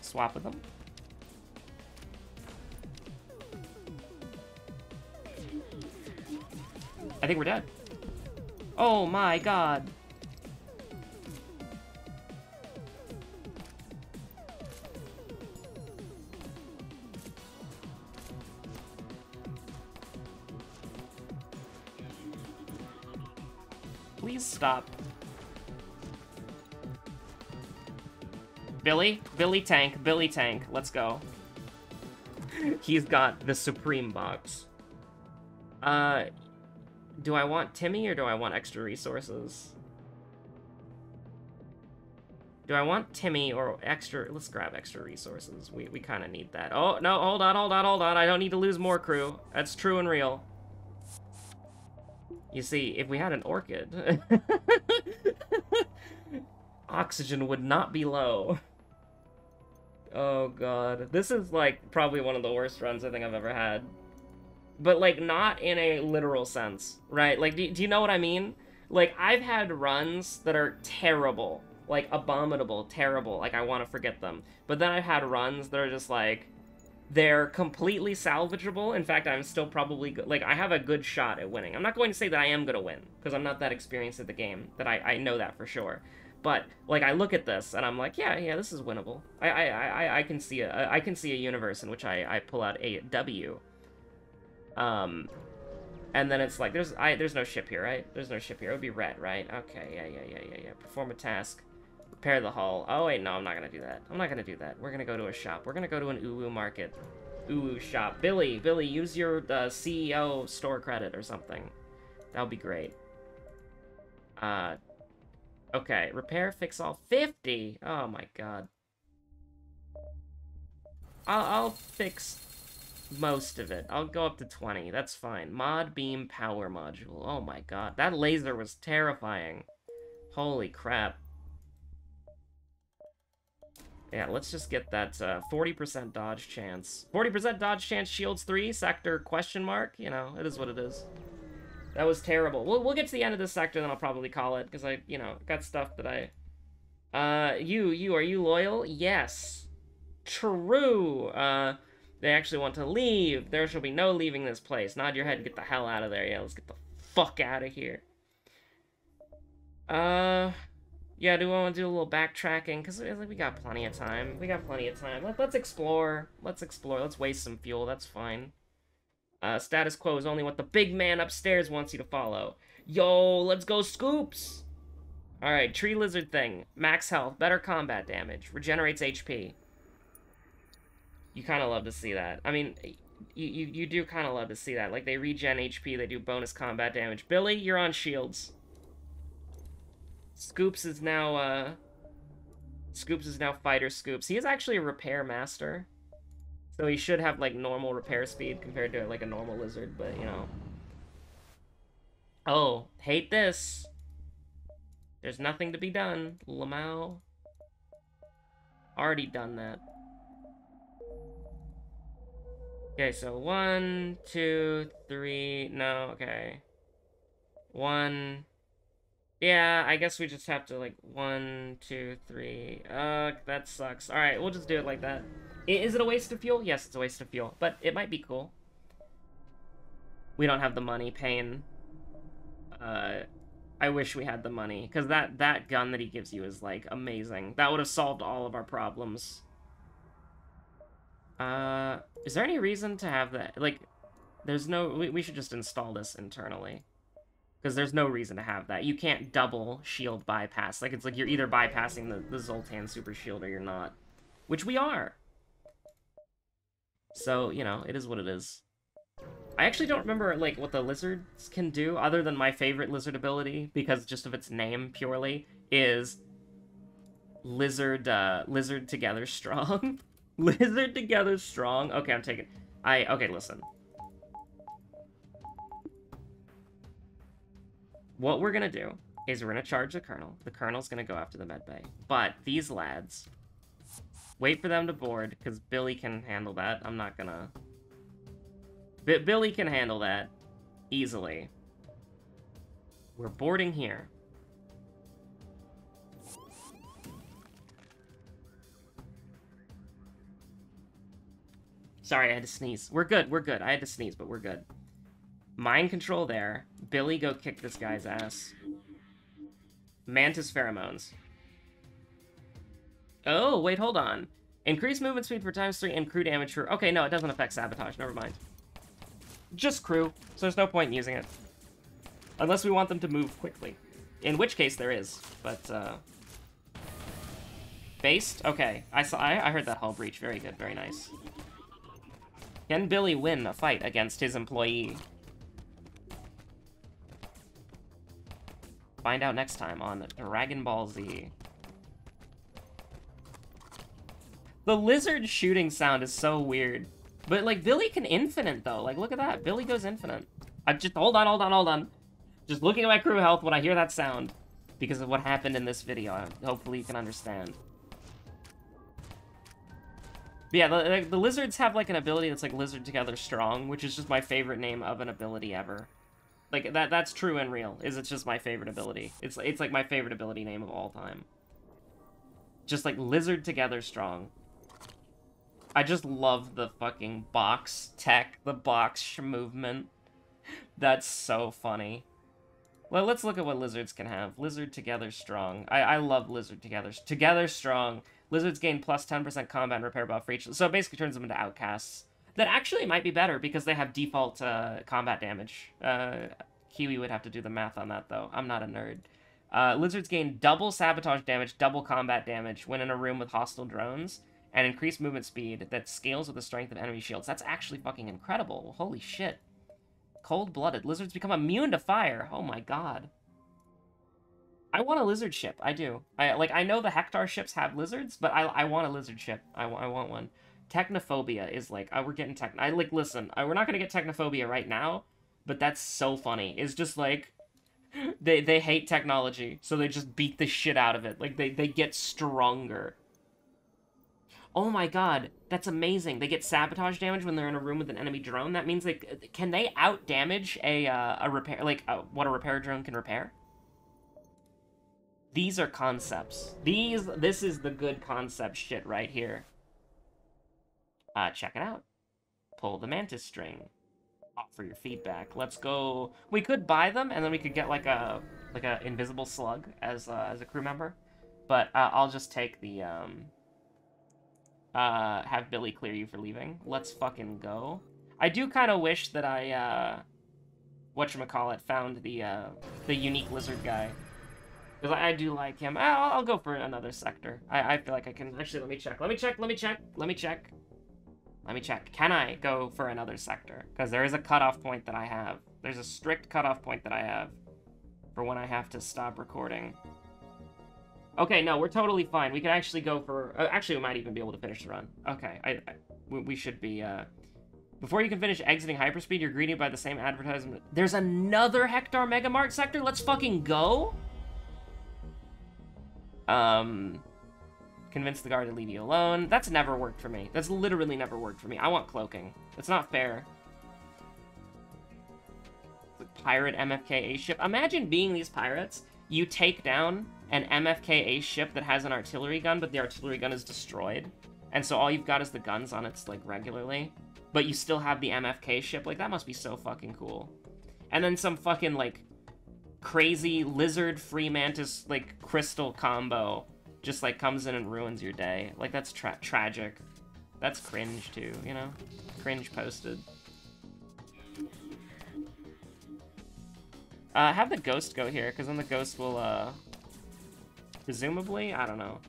Swap with them. I think we're dead. Oh my god. Please stop. Billy? Billy Tank. Billy Tank. Let's go. <laughs> He's got the Supreme Box. Uh, do I want Timmy or do I want extra resources? Do I want Timmy or extra... Let's grab extra resources. We, we kind of need that. Oh, no, hold on, hold on, hold on. I don't need to lose more crew. That's true and real. You see, if we had an orchid... <laughs> oxygen would not be low. Oh, God. This is, like, probably one of the worst runs I think I've ever had but like not in a literal sense, right? Like, do, do you know what I mean? Like, I've had runs that are terrible, like abominable, terrible. Like, I want to forget them. But then I've had runs that are just like, they're completely salvageable. In fact, I'm still probably good. Like, I have a good shot at winning. I'm not going to say that I am going to win, because I'm not that experienced at the game, that I, I know that for sure. But, like, I look at this, and I'm like, yeah, yeah, this is winnable. I, I, I, I can see a, I can see a universe in which I, I pull out a W um, and then it's like, there's I there's no ship here, right? There's no ship here. It would be red, right? Okay, yeah, yeah, yeah, yeah, yeah. Perform a task. Repair the hull. Oh, wait, no, I'm not gonna do that. I'm not gonna do that. We're gonna go to a shop. We're gonna go to an Uwu market. Uwu shop. Billy, Billy, use your uh, CEO store credit or something. That would be great. Uh, okay. Repair, fix all. 50! Oh my god. I'll, I'll fix most of it. I'll go up to 20. That's fine. Mod beam power module. Oh my god. That laser was terrifying. Holy crap. Yeah, let's just get that 40% uh, dodge chance. 40% dodge chance, shields 3, sector question mark. You know, it is what it is. That was terrible. We'll, we'll get to the end of this sector, then I'll probably call it, because I, you know, got stuff that I... Uh, you, you, are you loyal? Yes. True. Uh, they actually want to leave. There shall be no leaving this place. Nod your head and get the hell out of there. Yeah, let's get the fuck out of here. Uh, yeah, do we want to do a little backtracking? Because like, we got plenty of time. We got plenty of time. Let, let's explore. Let's explore. Let's waste some fuel. That's fine. Uh, status quo is only what the big man upstairs wants you to follow. Yo, let's go scoops! Alright, tree lizard thing. Max health, better combat damage, regenerates HP. You kind of love to see that. I mean, you, you, you do kind of love to see that. Like, they regen HP, they do bonus combat damage. Billy, you're on shields. Scoops is now, uh... Scoops is now Fighter Scoops. He is actually a repair master. So he should have, like, normal repair speed compared to, like, a normal lizard, but, you know. Oh, hate this. There's nothing to be done, Lamau. Already done that. Okay, so one, two, three, no, okay. One, yeah, I guess we just have to, like, one, two, three. Uh, that sucks. Alright, we'll just do it like that. Is it a waste of fuel? Yes, it's a waste of fuel, but it might be cool. We don't have the money paying. Uh, I wish we had the money, because that, that gun that he gives you is, like, amazing. That would have solved all of our problems. Uh, is there any reason to have that? Like, there's no... We, we should just install this internally. Because there's no reason to have that. You can't double shield bypass. Like, it's like you're either bypassing the, the Zoltan super shield or you're not. Which we are. So, you know, it is what it is. I actually don't remember, like, what the lizards can do, other than my favorite lizard ability, because just of its name, purely, is lizard, uh, lizard together strong. <laughs> lizard together strong? Okay, I'm taking... I, okay, listen. What we're gonna do is we're gonna charge the Colonel. The Colonel's gonna go after the med bay. But these lads, wait for them to board, because Billy can handle that. I'm not gonna... B Billy can handle that easily. We're boarding here. Sorry, I had to sneeze. We're good, we're good. I had to sneeze, but we're good. Mind control there. Billy, go kick this guy's ass. Mantis pheromones. Oh, wait, hold on. Increase movement speed for times 3 and crew damage for... Okay, no, it doesn't affect sabotage. Never mind. Just crew, so there's no point in using it. Unless we want them to move quickly. In which case there is, but, uh... Based? Okay. I saw. I, I heard that hull breach. Very good. Very nice. Can Billy win a fight against his employee? Find out next time on Dragon Ball Z. The lizard shooting sound is so weird. But, like, Billy can infinite, though. Like, look at that. Billy goes infinite. I just... Hold on, hold on, hold on. Just looking at my crew health when I hear that sound. Because of what happened in this video. Hopefully you can understand. But yeah, the, the lizards have, like, an ability that's, like, Lizard Together Strong, which is just my favorite name of an ability ever. Like that that's true and real. Is it's just my favorite ability. It's it's like my favorite ability name of all time. Just like lizard together strong. I just love the fucking box tech, the box movement. <laughs> That's so funny. Well, let's look at what lizards can have. Lizard together strong. I, I love lizard together. Together strong. Lizards gain plus 10% combat and repair buff for each. So it basically turns them into outcasts that actually might be better because they have default uh, combat damage. Uh, Kiwi would have to do the math on that, though. I'm not a nerd. Uh, lizards gain double sabotage damage, double combat damage when in a room with hostile drones, and increased movement speed that scales with the strength of enemy shields. That's actually fucking incredible. Holy shit. Cold-blooded. Lizards become immune to fire. Oh my god. I want a lizard ship. I do. I like. I know the Hektar ships have lizards, but I, I want a lizard ship. I, I want one. Technophobia is like, oh, we're getting tech. I like, listen, I, we're not gonna get technophobia right now, but that's so funny. It's just like, <laughs> they they hate technology, so they just beat the shit out of it. Like they they get stronger. Oh my god, that's amazing. They get sabotage damage when they're in a room with an enemy drone. That means like can they out damage a uh, a repair like uh, what a repair drone can repair. These are concepts. These this is the good concept shit right here. Uh, check it out. Pull the mantis string. Offer your feedback. Let's go. We could buy them and then we could get like a like a invisible slug as uh, as a crew member, but uh, I'll just take the um uh, have Billy clear you for leaving. Let's fucking go. I do kind of wish that I, uh, whatchamacallit, found the, uh, the unique lizard guy. Because I, I, do like him. I'll, I'll, go for another sector. I, I feel like I can... Actually, let me check. Let me check. Let me check. Let me check. Let me check. Can I go for another sector? Because there is a cutoff point that I have. There's a strict cutoff point that I have for when I have to stop recording. Okay, no, we're totally fine. We can actually go for... Uh, actually, we might even be able to finish the run. Okay, I, I we should be... Uh... Before you can finish exiting hyperspeed, you're greeted by the same advertisement. There's another Hektar Megamart sector? Let's fucking go? Um... Convince the guard to leave you alone. That's never worked for me. That's literally never worked for me. I want cloaking. That's not fair. Pirate MFK ship. Imagine being these pirates. You take down an MFK ship that has an artillery gun, but the artillery gun is destroyed. And so all you've got is the guns on its, like, regularly. But you still have the MFK ship. Like, that must be so fucking cool. And then some fucking, like, crazy lizard free mantis, like, crystal combo just, like, comes in and ruins your day. Like, that's tra tragic. That's cringe, too, you know? Cringe posted. Uh, have the ghost go here, because then the ghost will, uh, Presumably? I don't know.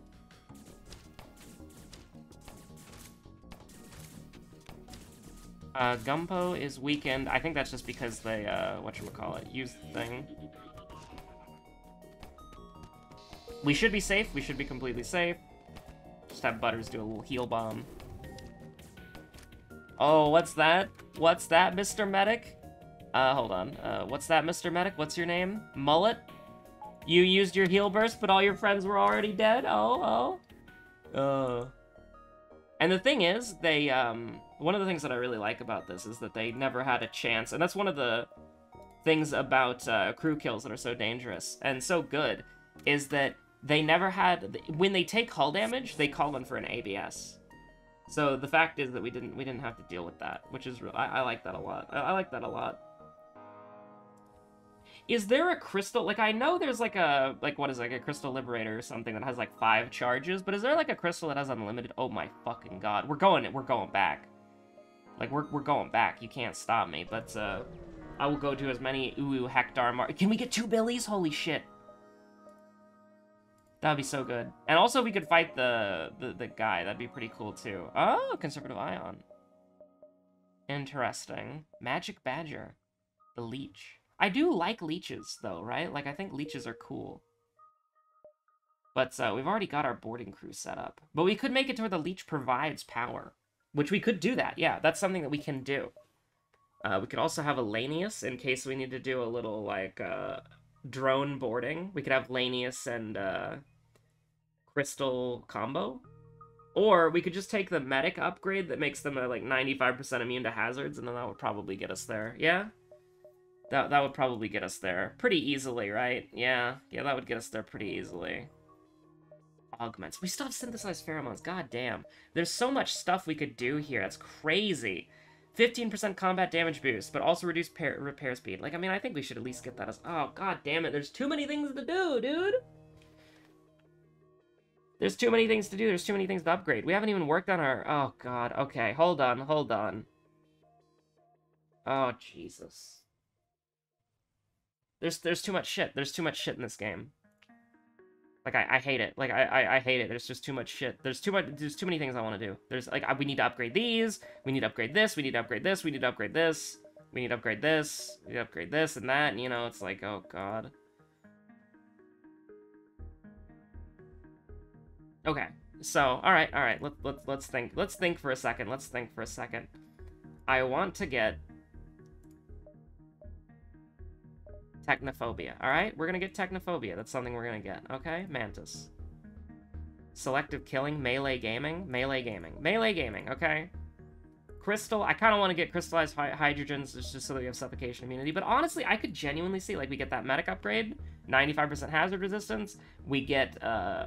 Uh, Gumpo is weakened. I think that's just because they, uh, whatchamacallit, use the thing. We should be safe. We should be completely safe. Just have Butters do a little heal bomb. Oh, what's that? What's that, Mr. Medic? Uh, hold on. Uh, what's that, Mr. Medic? What's your name? Mullet? You used your heal burst, but all your friends were already dead? Oh, oh. Uh. And the thing is, they, um, one of the things that I really like about this is that they never had a chance, and that's one of the things about uh, crew kills that are so dangerous and so good, is that they never had, when they take hull damage, they call in for an ABS. So the fact is that we didn't we didn't have to deal with that, which is real. I, I like that a lot. I, I like that a lot. Is there a crystal? Like, I know there's like a, like, what is it, like a crystal liberator or something that has like five charges, but is there like a crystal that has unlimited? Oh my fucking god. We're going, we're going back. Like, we're, we're going back. You can't stop me, but, uh, I will go to as many Uwu Hektar Mar- Can we get two Billies? Holy shit. That would be so good. And also we could fight the, the, the guy. That'd be pretty cool too. Oh, Conservative Ion. Interesting. Magic Badger. The Leech. I do like leeches, though, right? Like, I think leeches are cool. But uh, we've already got our boarding crew set up. But we could make it to where the leech provides power. Which we could do that, yeah. That's something that we can do. Uh, we could also have a Lanius in case we need to do a little, like, uh, drone boarding. We could have Lanius and uh, Crystal combo. Or we could just take the medic upgrade that makes them, uh, like, 95% immune to hazards, and then that would probably get us there. Yeah? That, that would probably get us there pretty easily, right? Yeah, yeah, that would get us there pretty easily. Augments. We still have synthesized pheromones. God damn. There's so much stuff we could do here. That's crazy. 15% combat damage boost, but also reduce repair speed. Like, I mean, I think we should at least get that as... Oh, god damn it. There's too many things to do, dude! There's too many things to do. There's too many things to upgrade. We haven't even worked on our... Oh, god. Okay, hold on, hold on. Oh, Jesus. There's there's too much shit. There's too much shit in this game. Like I, I hate it. Like I, I, I hate it. There's just too much shit. There's too much. There's too many things I want to do. There's like I, we need to upgrade these. We need to upgrade this. We need to upgrade this. We need to upgrade this. We need to upgrade this. We need to upgrade this and that. And you know, it's like oh god. Okay. So all right, all right. Let's let's let's think. Let's think for a second. Let's think for a second. I want to get Technophobia, alright? We're gonna get Technophobia. That's something we're gonna get, okay? Mantis. Selective killing, melee gaming, melee gaming, melee gaming, okay? Crystal, I kind of want to get crystallized hy hydrogens just so that we have suffocation immunity, but honestly, I could genuinely see, like, we get that medic upgrade, 95% hazard resistance, we get, uh,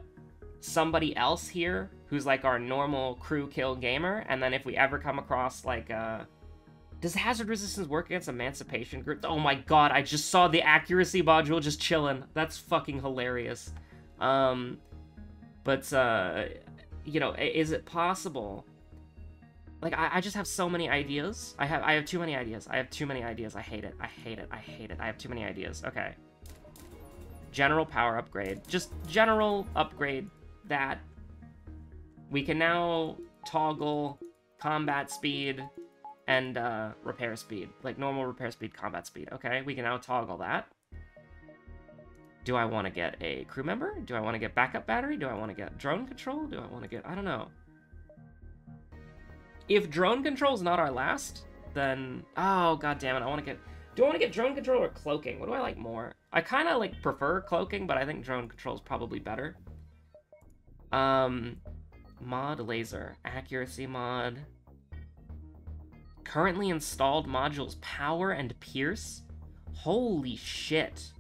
somebody else here who's like our normal crew kill gamer, and then if we ever come across like uh does hazard resistance work against emancipation group? Oh my god, I just saw the accuracy module just chilling. That's fucking hilarious. Um but uh you know, is it possible? Like I, I just have so many ideas. I have I have too many ideas. I have too many ideas. I hate it. I hate it. I hate it. I have too many ideas. Okay. General power upgrade. Just general upgrade that we can now toggle combat speed and uh, repair speed. Like normal repair speed, combat speed. Okay, we can now toggle that. Do I want to get a crew member? Do I want to get backup battery? Do I want to get drone control? Do I want to get... I don't know. If drone control is not our last, then... Oh, god damn it. I want to get... Do I want to get drone control or cloaking? What do I like more? I kind of like prefer cloaking, but I think drone control is probably better. Um, mod laser, accuracy mod. Currently installed modules, power and pierce. Holy shit.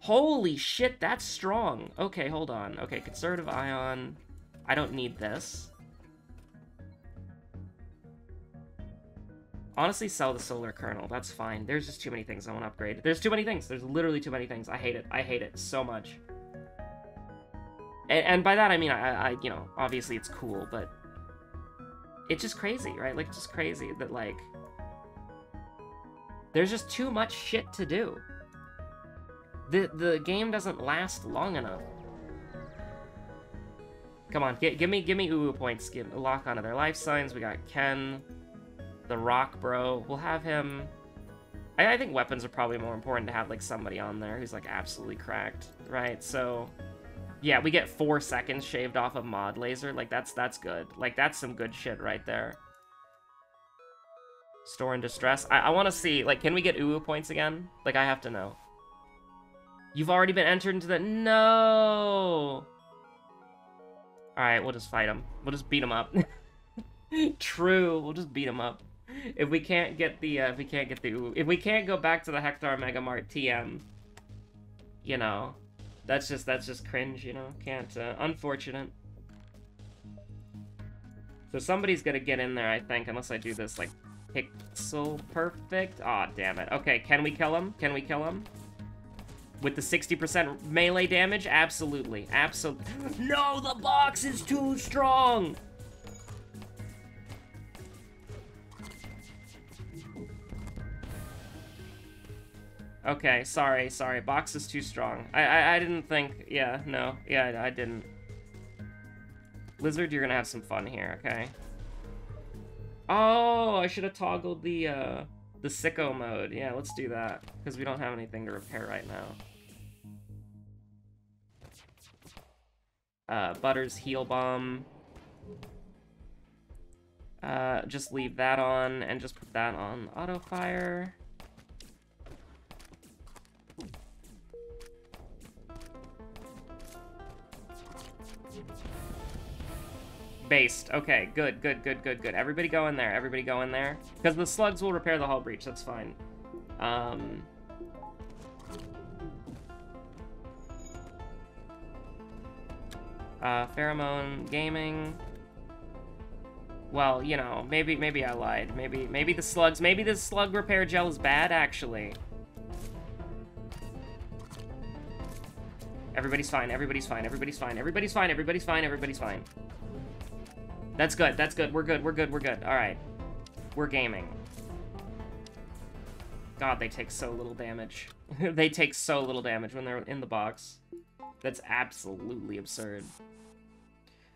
Holy shit, that's strong. Okay, hold on. Okay, conservative ion. I don't need this. Honestly, sell the solar kernel. That's fine. There's just too many things I want to upgrade. There's too many things. There's literally too many things. I hate it. I hate it so much. And, and by that I mean, I, I, you know, obviously it's cool, but it's just crazy, right? Like, just crazy that, like, there's just too much shit to do. The, the game doesn't last long enough. Come on, get, give me give me Uwu points. Give lock onto their life signs. We got Ken, the Rock Bro. We'll have him. I, I think weapons are probably more important to have like somebody on there who's like absolutely cracked, right? So yeah, we get four seconds shaved off of mod laser. Like, that's that's good. Like, that's some good shit right there. Store in distress. I, I want to see, like, can we get Uwu points again? Like, I have to know. You've already been entered into the... No! Alright, we'll just fight him. We'll just beat him up. <laughs> True, we'll just beat him up. If we can't get the, uh, if we can't get the If we can't go back to the Hektar Mega Mart TM, you know, that's just that's just cringe, you know. Can't. Uh, unfortunate. So somebody's gonna get in there, I think, unless I do this like pixel perfect. Aw, oh, damn it. Okay, can we kill him? Can we kill him? With the 60% melee damage? Absolutely. Absolutely. <laughs> No, the box is too strong! Okay, sorry, sorry. Box is too strong. I, I, I didn't think... Yeah, no. Yeah, I, I didn't. Lizard, you're gonna have some fun here, okay? Oh, I should have toggled the, uh, the sicko mode. Yeah, let's do that. Because we don't have anything to repair right now. Uh, Butters heal bomb. Uh, just leave that on and just put that on auto fire. Based. Okay, good, good, good, good, good. Everybody go in there. Everybody go in there. Because the slugs will repair the hull breach. That's fine. Um... Uh, pheromone gaming. Well, you know, maybe maybe I lied. Maybe maybe the slugs, maybe the slug repair gel is bad actually. Everybody's fine. Everybody's fine. Everybody's fine. Everybody's fine. Everybody's fine. Everybody's fine. That's good. That's good. We're good. We're good. We're good. All right. We're gaming. God, they take so little damage. <laughs> they take so little damage when they're in the box. That's absolutely absurd.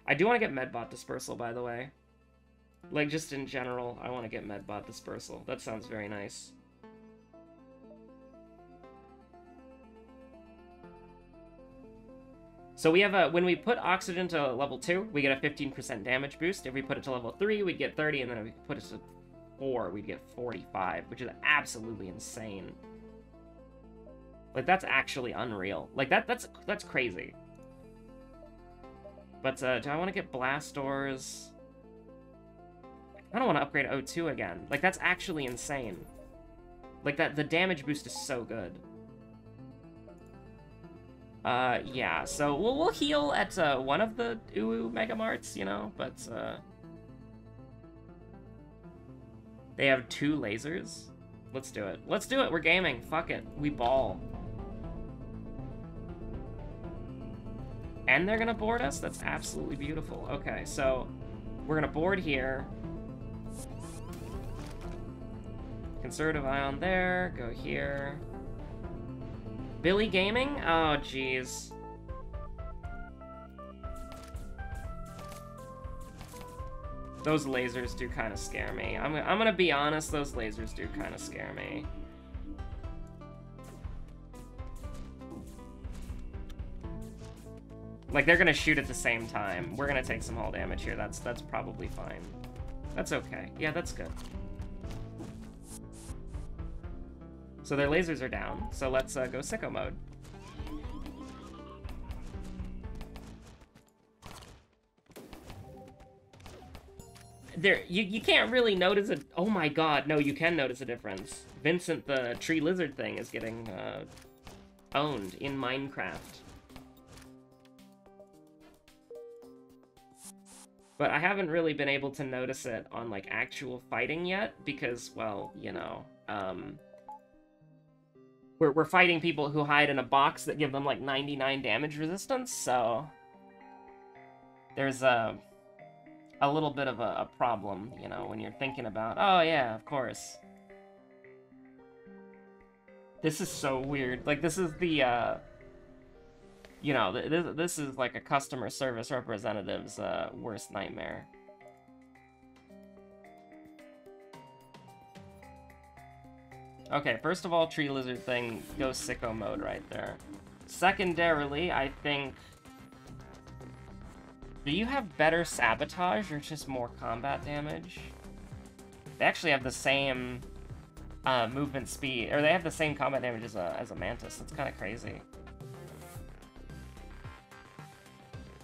I do want to get Medbot Dispersal, by the way. Like, just in general, I want to get Medbot Dispersal. That sounds very nice. So we have a, when we put oxygen to level 2, we get a 15% damage boost. If we put it to level 3, we'd get 30, and then if we put it to 4, we'd get 45, which is absolutely insane. Like, that's actually unreal. Like, that that's that's crazy. But uh, do I want to get blast doors? I don't want to upgrade O2 again. Like, that's actually insane. Like, that the damage boost is so good. Uh, yeah, so we'll, we'll heal at uh, one of the UU Mega Marts, you know, but uh, they have two lasers. Let's do it. Let's do it. We're gaming. Fuck it. We ball. And they're gonna board us? That's absolutely beautiful. Okay, so we're gonna board here. Conservative ion there, go here. Billy Gaming? Oh, jeez. Those lasers do kind of scare me. I'm, I'm gonna be honest, those lasers do kind of scare me. Like, they're gonna shoot at the same time. We're gonna take some hull damage here. That's, that's probably fine. That's okay. Yeah, that's good. So their lasers are down, so let's uh, go sicko mode. There, you, you can't really notice a- oh my god, no, you can notice a difference. Vincent the tree lizard thing is getting, uh, owned in Minecraft. But I haven't really been able to notice it on, like, actual fighting yet, because, well, you know, um we're, we're fighting people who hide in a box that give them like 99 damage resistance, so there's a a little bit of a, a problem, you know, when you're thinking about, oh yeah, of course. This is so weird. Like, this is the, uh, you know, this, this is like a customer service representative's uh, worst nightmare. Okay, first of all, tree lizard thing goes sicko mode right there. Secondarily, I think... Do you have better sabotage or just more combat damage? They actually have the same uh, movement speed, or they have the same combat damage as a, as a Mantis. That's kind of crazy.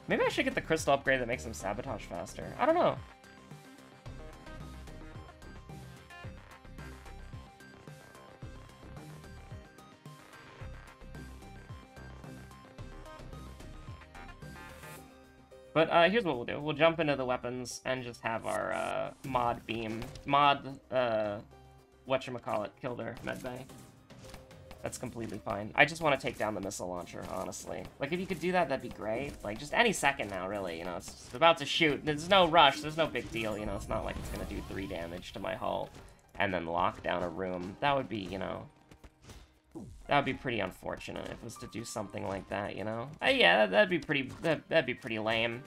Maybe I should get the crystal upgrade that makes them sabotage faster. I don't know. But uh, here's what we'll do. We'll jump into the weapons and just have our uh, mod beam, mod, uh, whatchamacallit, kill their medbay. That's completely fine. I just want to take down the missile launcher, honestly. Like, if you could do that, that'd be great. Like, just any second now, really, you know, it's about to shoot. There's no rush, there's no big deal, you know, it's not like it's gonna do three damage to my hull and then lock down a room. That would be, you know, that would be pretty unfortunate if it was to do something like that, you know? Uh, yeah, that, would be pretty, that, that'd be pretty lame.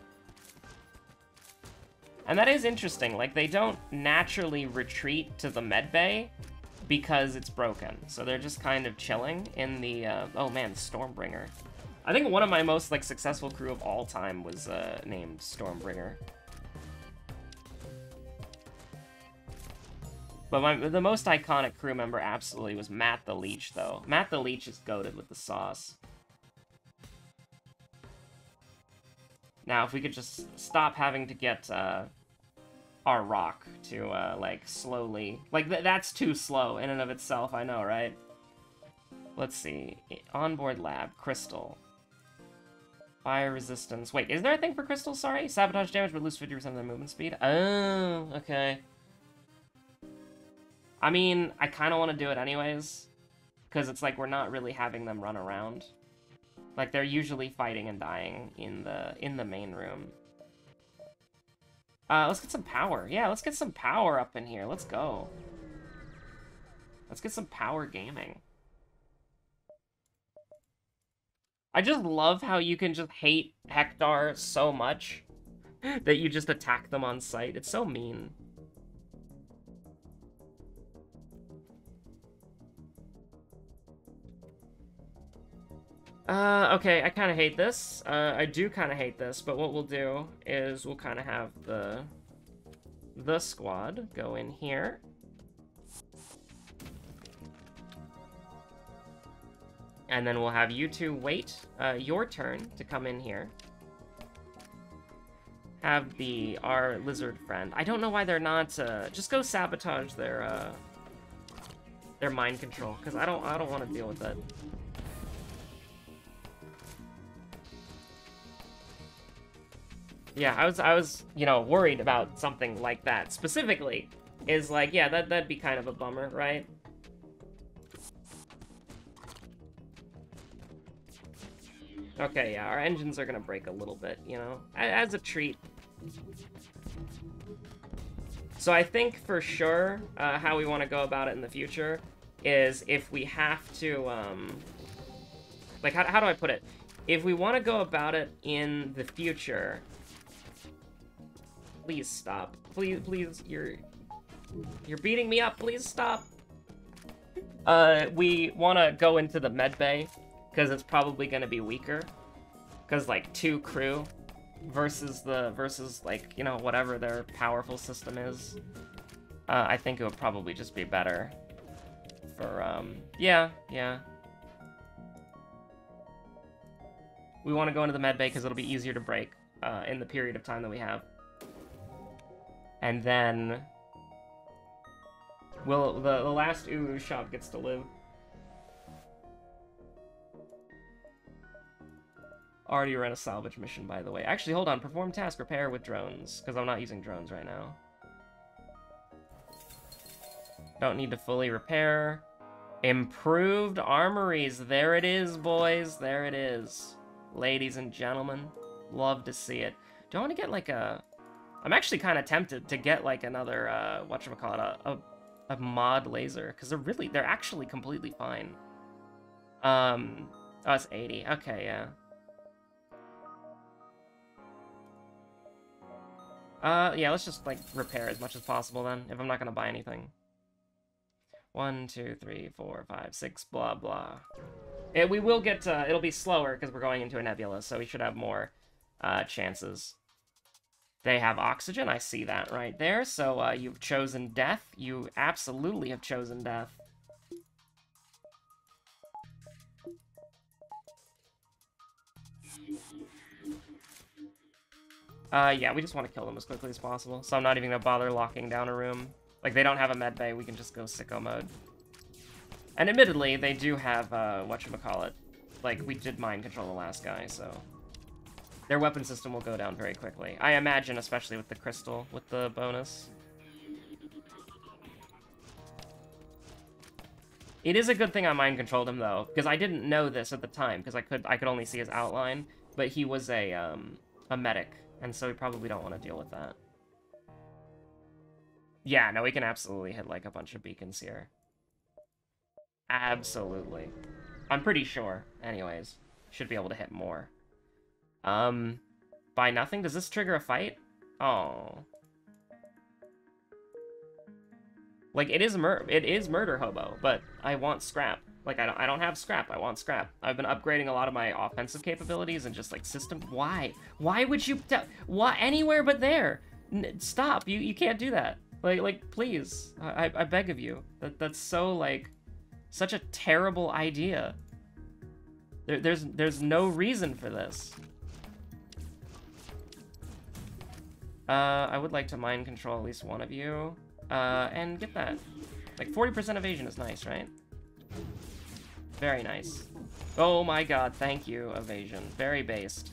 And that is interesting, like, they don't naturally retreat to the medbay because it's broken. So they're just kind of chilling in the, uh, oh man, Stormbringer. I think one of my most, like, successful crew of all time was, uh, named Stormbringer. But my, the most iconic crew member absolutely was Matt the Leech, though. Matt the Leech is goaded with the sauce. Now, if we could just stop having to get uh, our rock to, uh, like, slowly... Like, th that's too slow in and of itself, I know, right? Let's see. Onboard lab. Crystal. Fire resistance. Wait, is there a thing for crystals? Sorry? Sabotage damage, but lose 50% of their movement speed? Oh, okay. I mean, I kind of want to do it anyways, because it's like we're not really having them run around. Like they're usually fighting and dying in the in the main room. Uh, let's get some power. Yeah, let's get some power up in here. Let's go. Let's get some power gaming. I just love how you can just hate Hektar so much <laughs> that you just attack them on sight. It's so mean. Uh, okay, I kind of hate this. Uh, I do kind of hate this, but what we'll do is we'll kind of have the the squad go in here. And then we'll have you two wait uh, your turn to come in here. have the our lizard friend. I don't know why they're not. Uh, just go sabotage their uh, their mind control, because I don't I don't want to deal with that. Yeah, I was I was you know worried about something like that specifically. Is like yeah that that'd be kind of a bummer, right? Okay, yeah, our engines are gonna break a little bit, you know, as a treat. So I think for sure uh, how we want to go about it in the future is if we have to, um, like, how, how do I put it? If we want to go about it in the future, please stop. Please, please, you're, you're beating me up. Please stop. Uh, we want to go into the med bay because it's probably going to be weaker. Because, like, two crew versus the, versus, like, you know, whatever their powerful system is. Uh, I think it would probably just be better for, um, yeah, yeah. We want to go into the med bay because it'll be easier to break uh, in the period of time that we have. And then... Will the, the last Uru shop gets to live. Already ran a salvage mission, by the way. Actually, hold on. Perform task, repair with drones, because I'm not using drones right now. Don't need to fully repair. Improved armories. There it is, boys. There it is. Ladies and gentlemen. Love to see it. Do I want to get, like, a... I'm actually kind of tempted to get, like, another, uh, whatchamacallit, a, a, a mod laser, because they're really, they're actually completely fine. Um, oh, it's 80. Okay, yeah. Uh, yeah, let's just, like, repair as much as possible then, if I'm not gonna buy anything. One, two, three, four, five, six, blah, blah. And we will get, uh, it'll be slower because we're going into a nebula, so we should have more, uh, chances. They have oxygen, I see that right there, so, uh, you've chosen death. You absolutely have chosen death. Uh, yeah, we just want to kill them as quickly as possible, so I'm not even gonna bother locking down a room. Like, they don't have a med bay, we can just go sicko mode. And admittedly, they do have, uh, whatchamacallit. Like, we did mind control the last guy, so... Their weapon system will go down very quickly. I imagine, especially with the crystal, with the bonus. It is a good thing I mind controlled him, though, because I didn't know this at the time, because I could I could only see his outline, but he was a, um, a medic, and so we probably don't want to deal with that. Yeah, no, we can absolutely hit, like, a bunch of beacons here. Absolutely. I'm pretty sure, anyways. Should be able to hit more. Um, by nothing? Does this trigger a fight? Oh. Like, it is mur it is murder hobo, but I want scrap. Like, I don't, I don't have scrap. I want scrap. I've been upgrading a lot of my offensive capabilities and just, like, system... Why? Why would you... Why? Anywhere but there! N stop! You, you can't do that. Like, like, please. I, I beg of you. That, that's so, like... Such a terrible idea. There, there's, there's no reason for this. Uh, I would like to mind control at least one of you. Uh, and get that. Like, 40% evasion is nice, right? Very nice. Oh my god, thank you, evasion. Very based.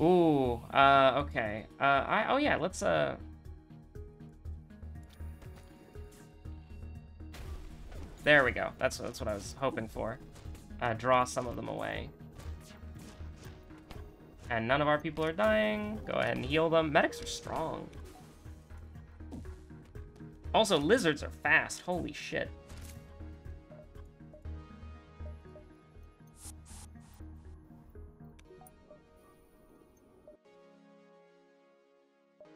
Ooh, uh, okay. Uh, I, oh yeah, let's, uh... There we go. That's, that's what I was hoping for. Uh, draw some of them away. And none of our people are dying. Go ahead and heal them. Medics are strong. Also, lizards are fast. Holy shit.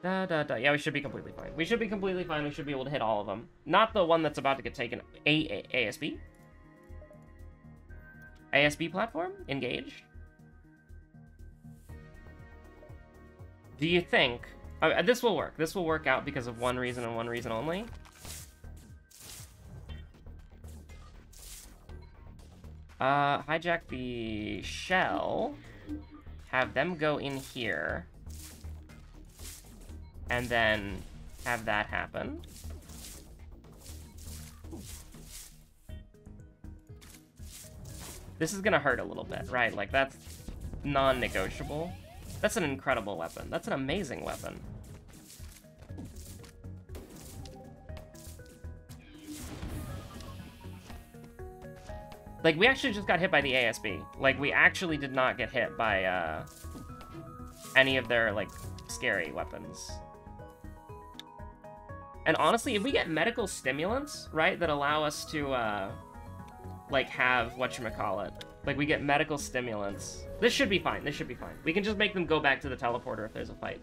Da, da, da. Yeah, we should be completely fine. We should be completely fine. We should be able to hit all of them. Not the one that's about to get taken. A, A ASB? ASB platform? Engaged? Do you think uh, this will work. This will work out because of one reason and one reason only. Uh, hijack the shell. Have them go in here. And then have that happen. This is gonna hurt a little bit, right? Like, that's non-negotiable. That's an incredible weapon. That's an amazing weapon. Like, we actually just got hit by the ASB. Like, we actually did not get hit by, uh, any of their, like, scary weapons. And honestly, if we get medical stimulants, right, that allow us to, uh, like, have whatchamacallit, like, we get medical stimulants. This should be fine. This should be fine. We can just make them go back to the teleporter if there's a fight.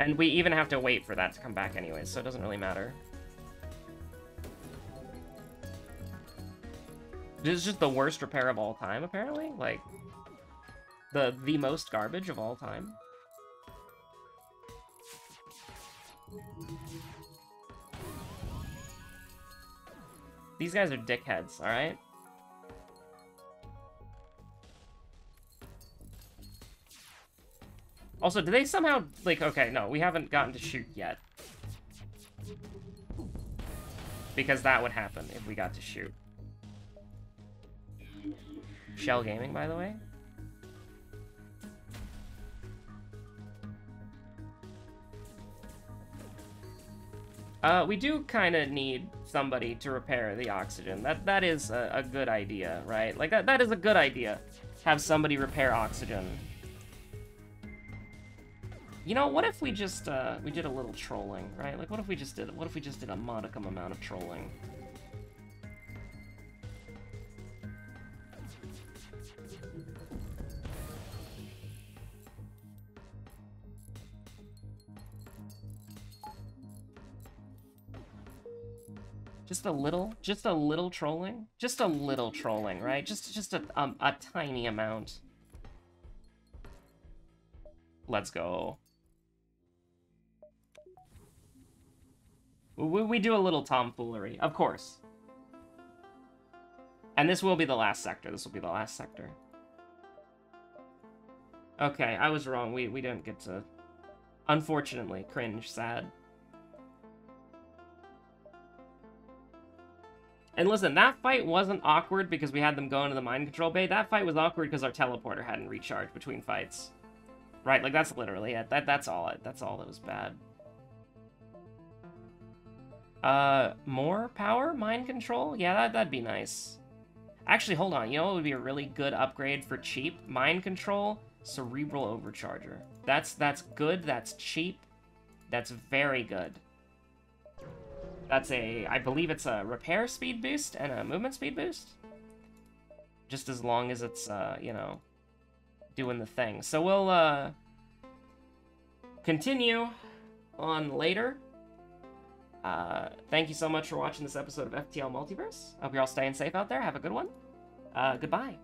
And we even have to wait for that to come back anyways, so it doesn't really matter. This is just the worst repair of all time, apparently? Like, the the most garbage of all time? These guys are dickheads, alright? Also, do they somehow, like, okay, no, we haven't gotten to shoot yet. Because that would happen if we got to shoot. Shell Gaming, by the way. Uh, we do kind of need somebody to repair the oxygen. That That is a, a good idea, right? Like, that, that is a good idea. Have somebody repair oxygen. You know, what if we just, uh, we did a little trolling, right? Like, what if we just did, what if we just did a modicum amount of trolling? Just a little, just a little trolling, just a little trolling, right? Just, just a, um, a tiny amount. Let's go. We, we do a little tomfoolery, of course. And this will be the last sector. This will be the last sector. Okay, I was wrong. We, we didn't get to... Unfortunately, cringe, sad. And listen, that fight wasn't awkward because we had them go into the mind control bay. That fight was awkward because our teleporter hadn't recharged between fights. Right, like that's literally it. That that's all. it. That's all that was bad. Uh, more power? Mind control? Yeah, that, that'd be nice. Actually, hold on. You know what would be a really good upgrade for cheap? Mind control, cerebral overcharger. That's, that's good, that's cheap, that's very good. That's a, I believe it's a repair speed boost and a movement speed boost. Just as long as it's, uh, you know, doing the thing. So we'll, uh, continue on later. Uh, thank you so much for watching this episode of FTL Multiverse. Hope you're all staying safe out there. Have a good one. Uh, goodbye.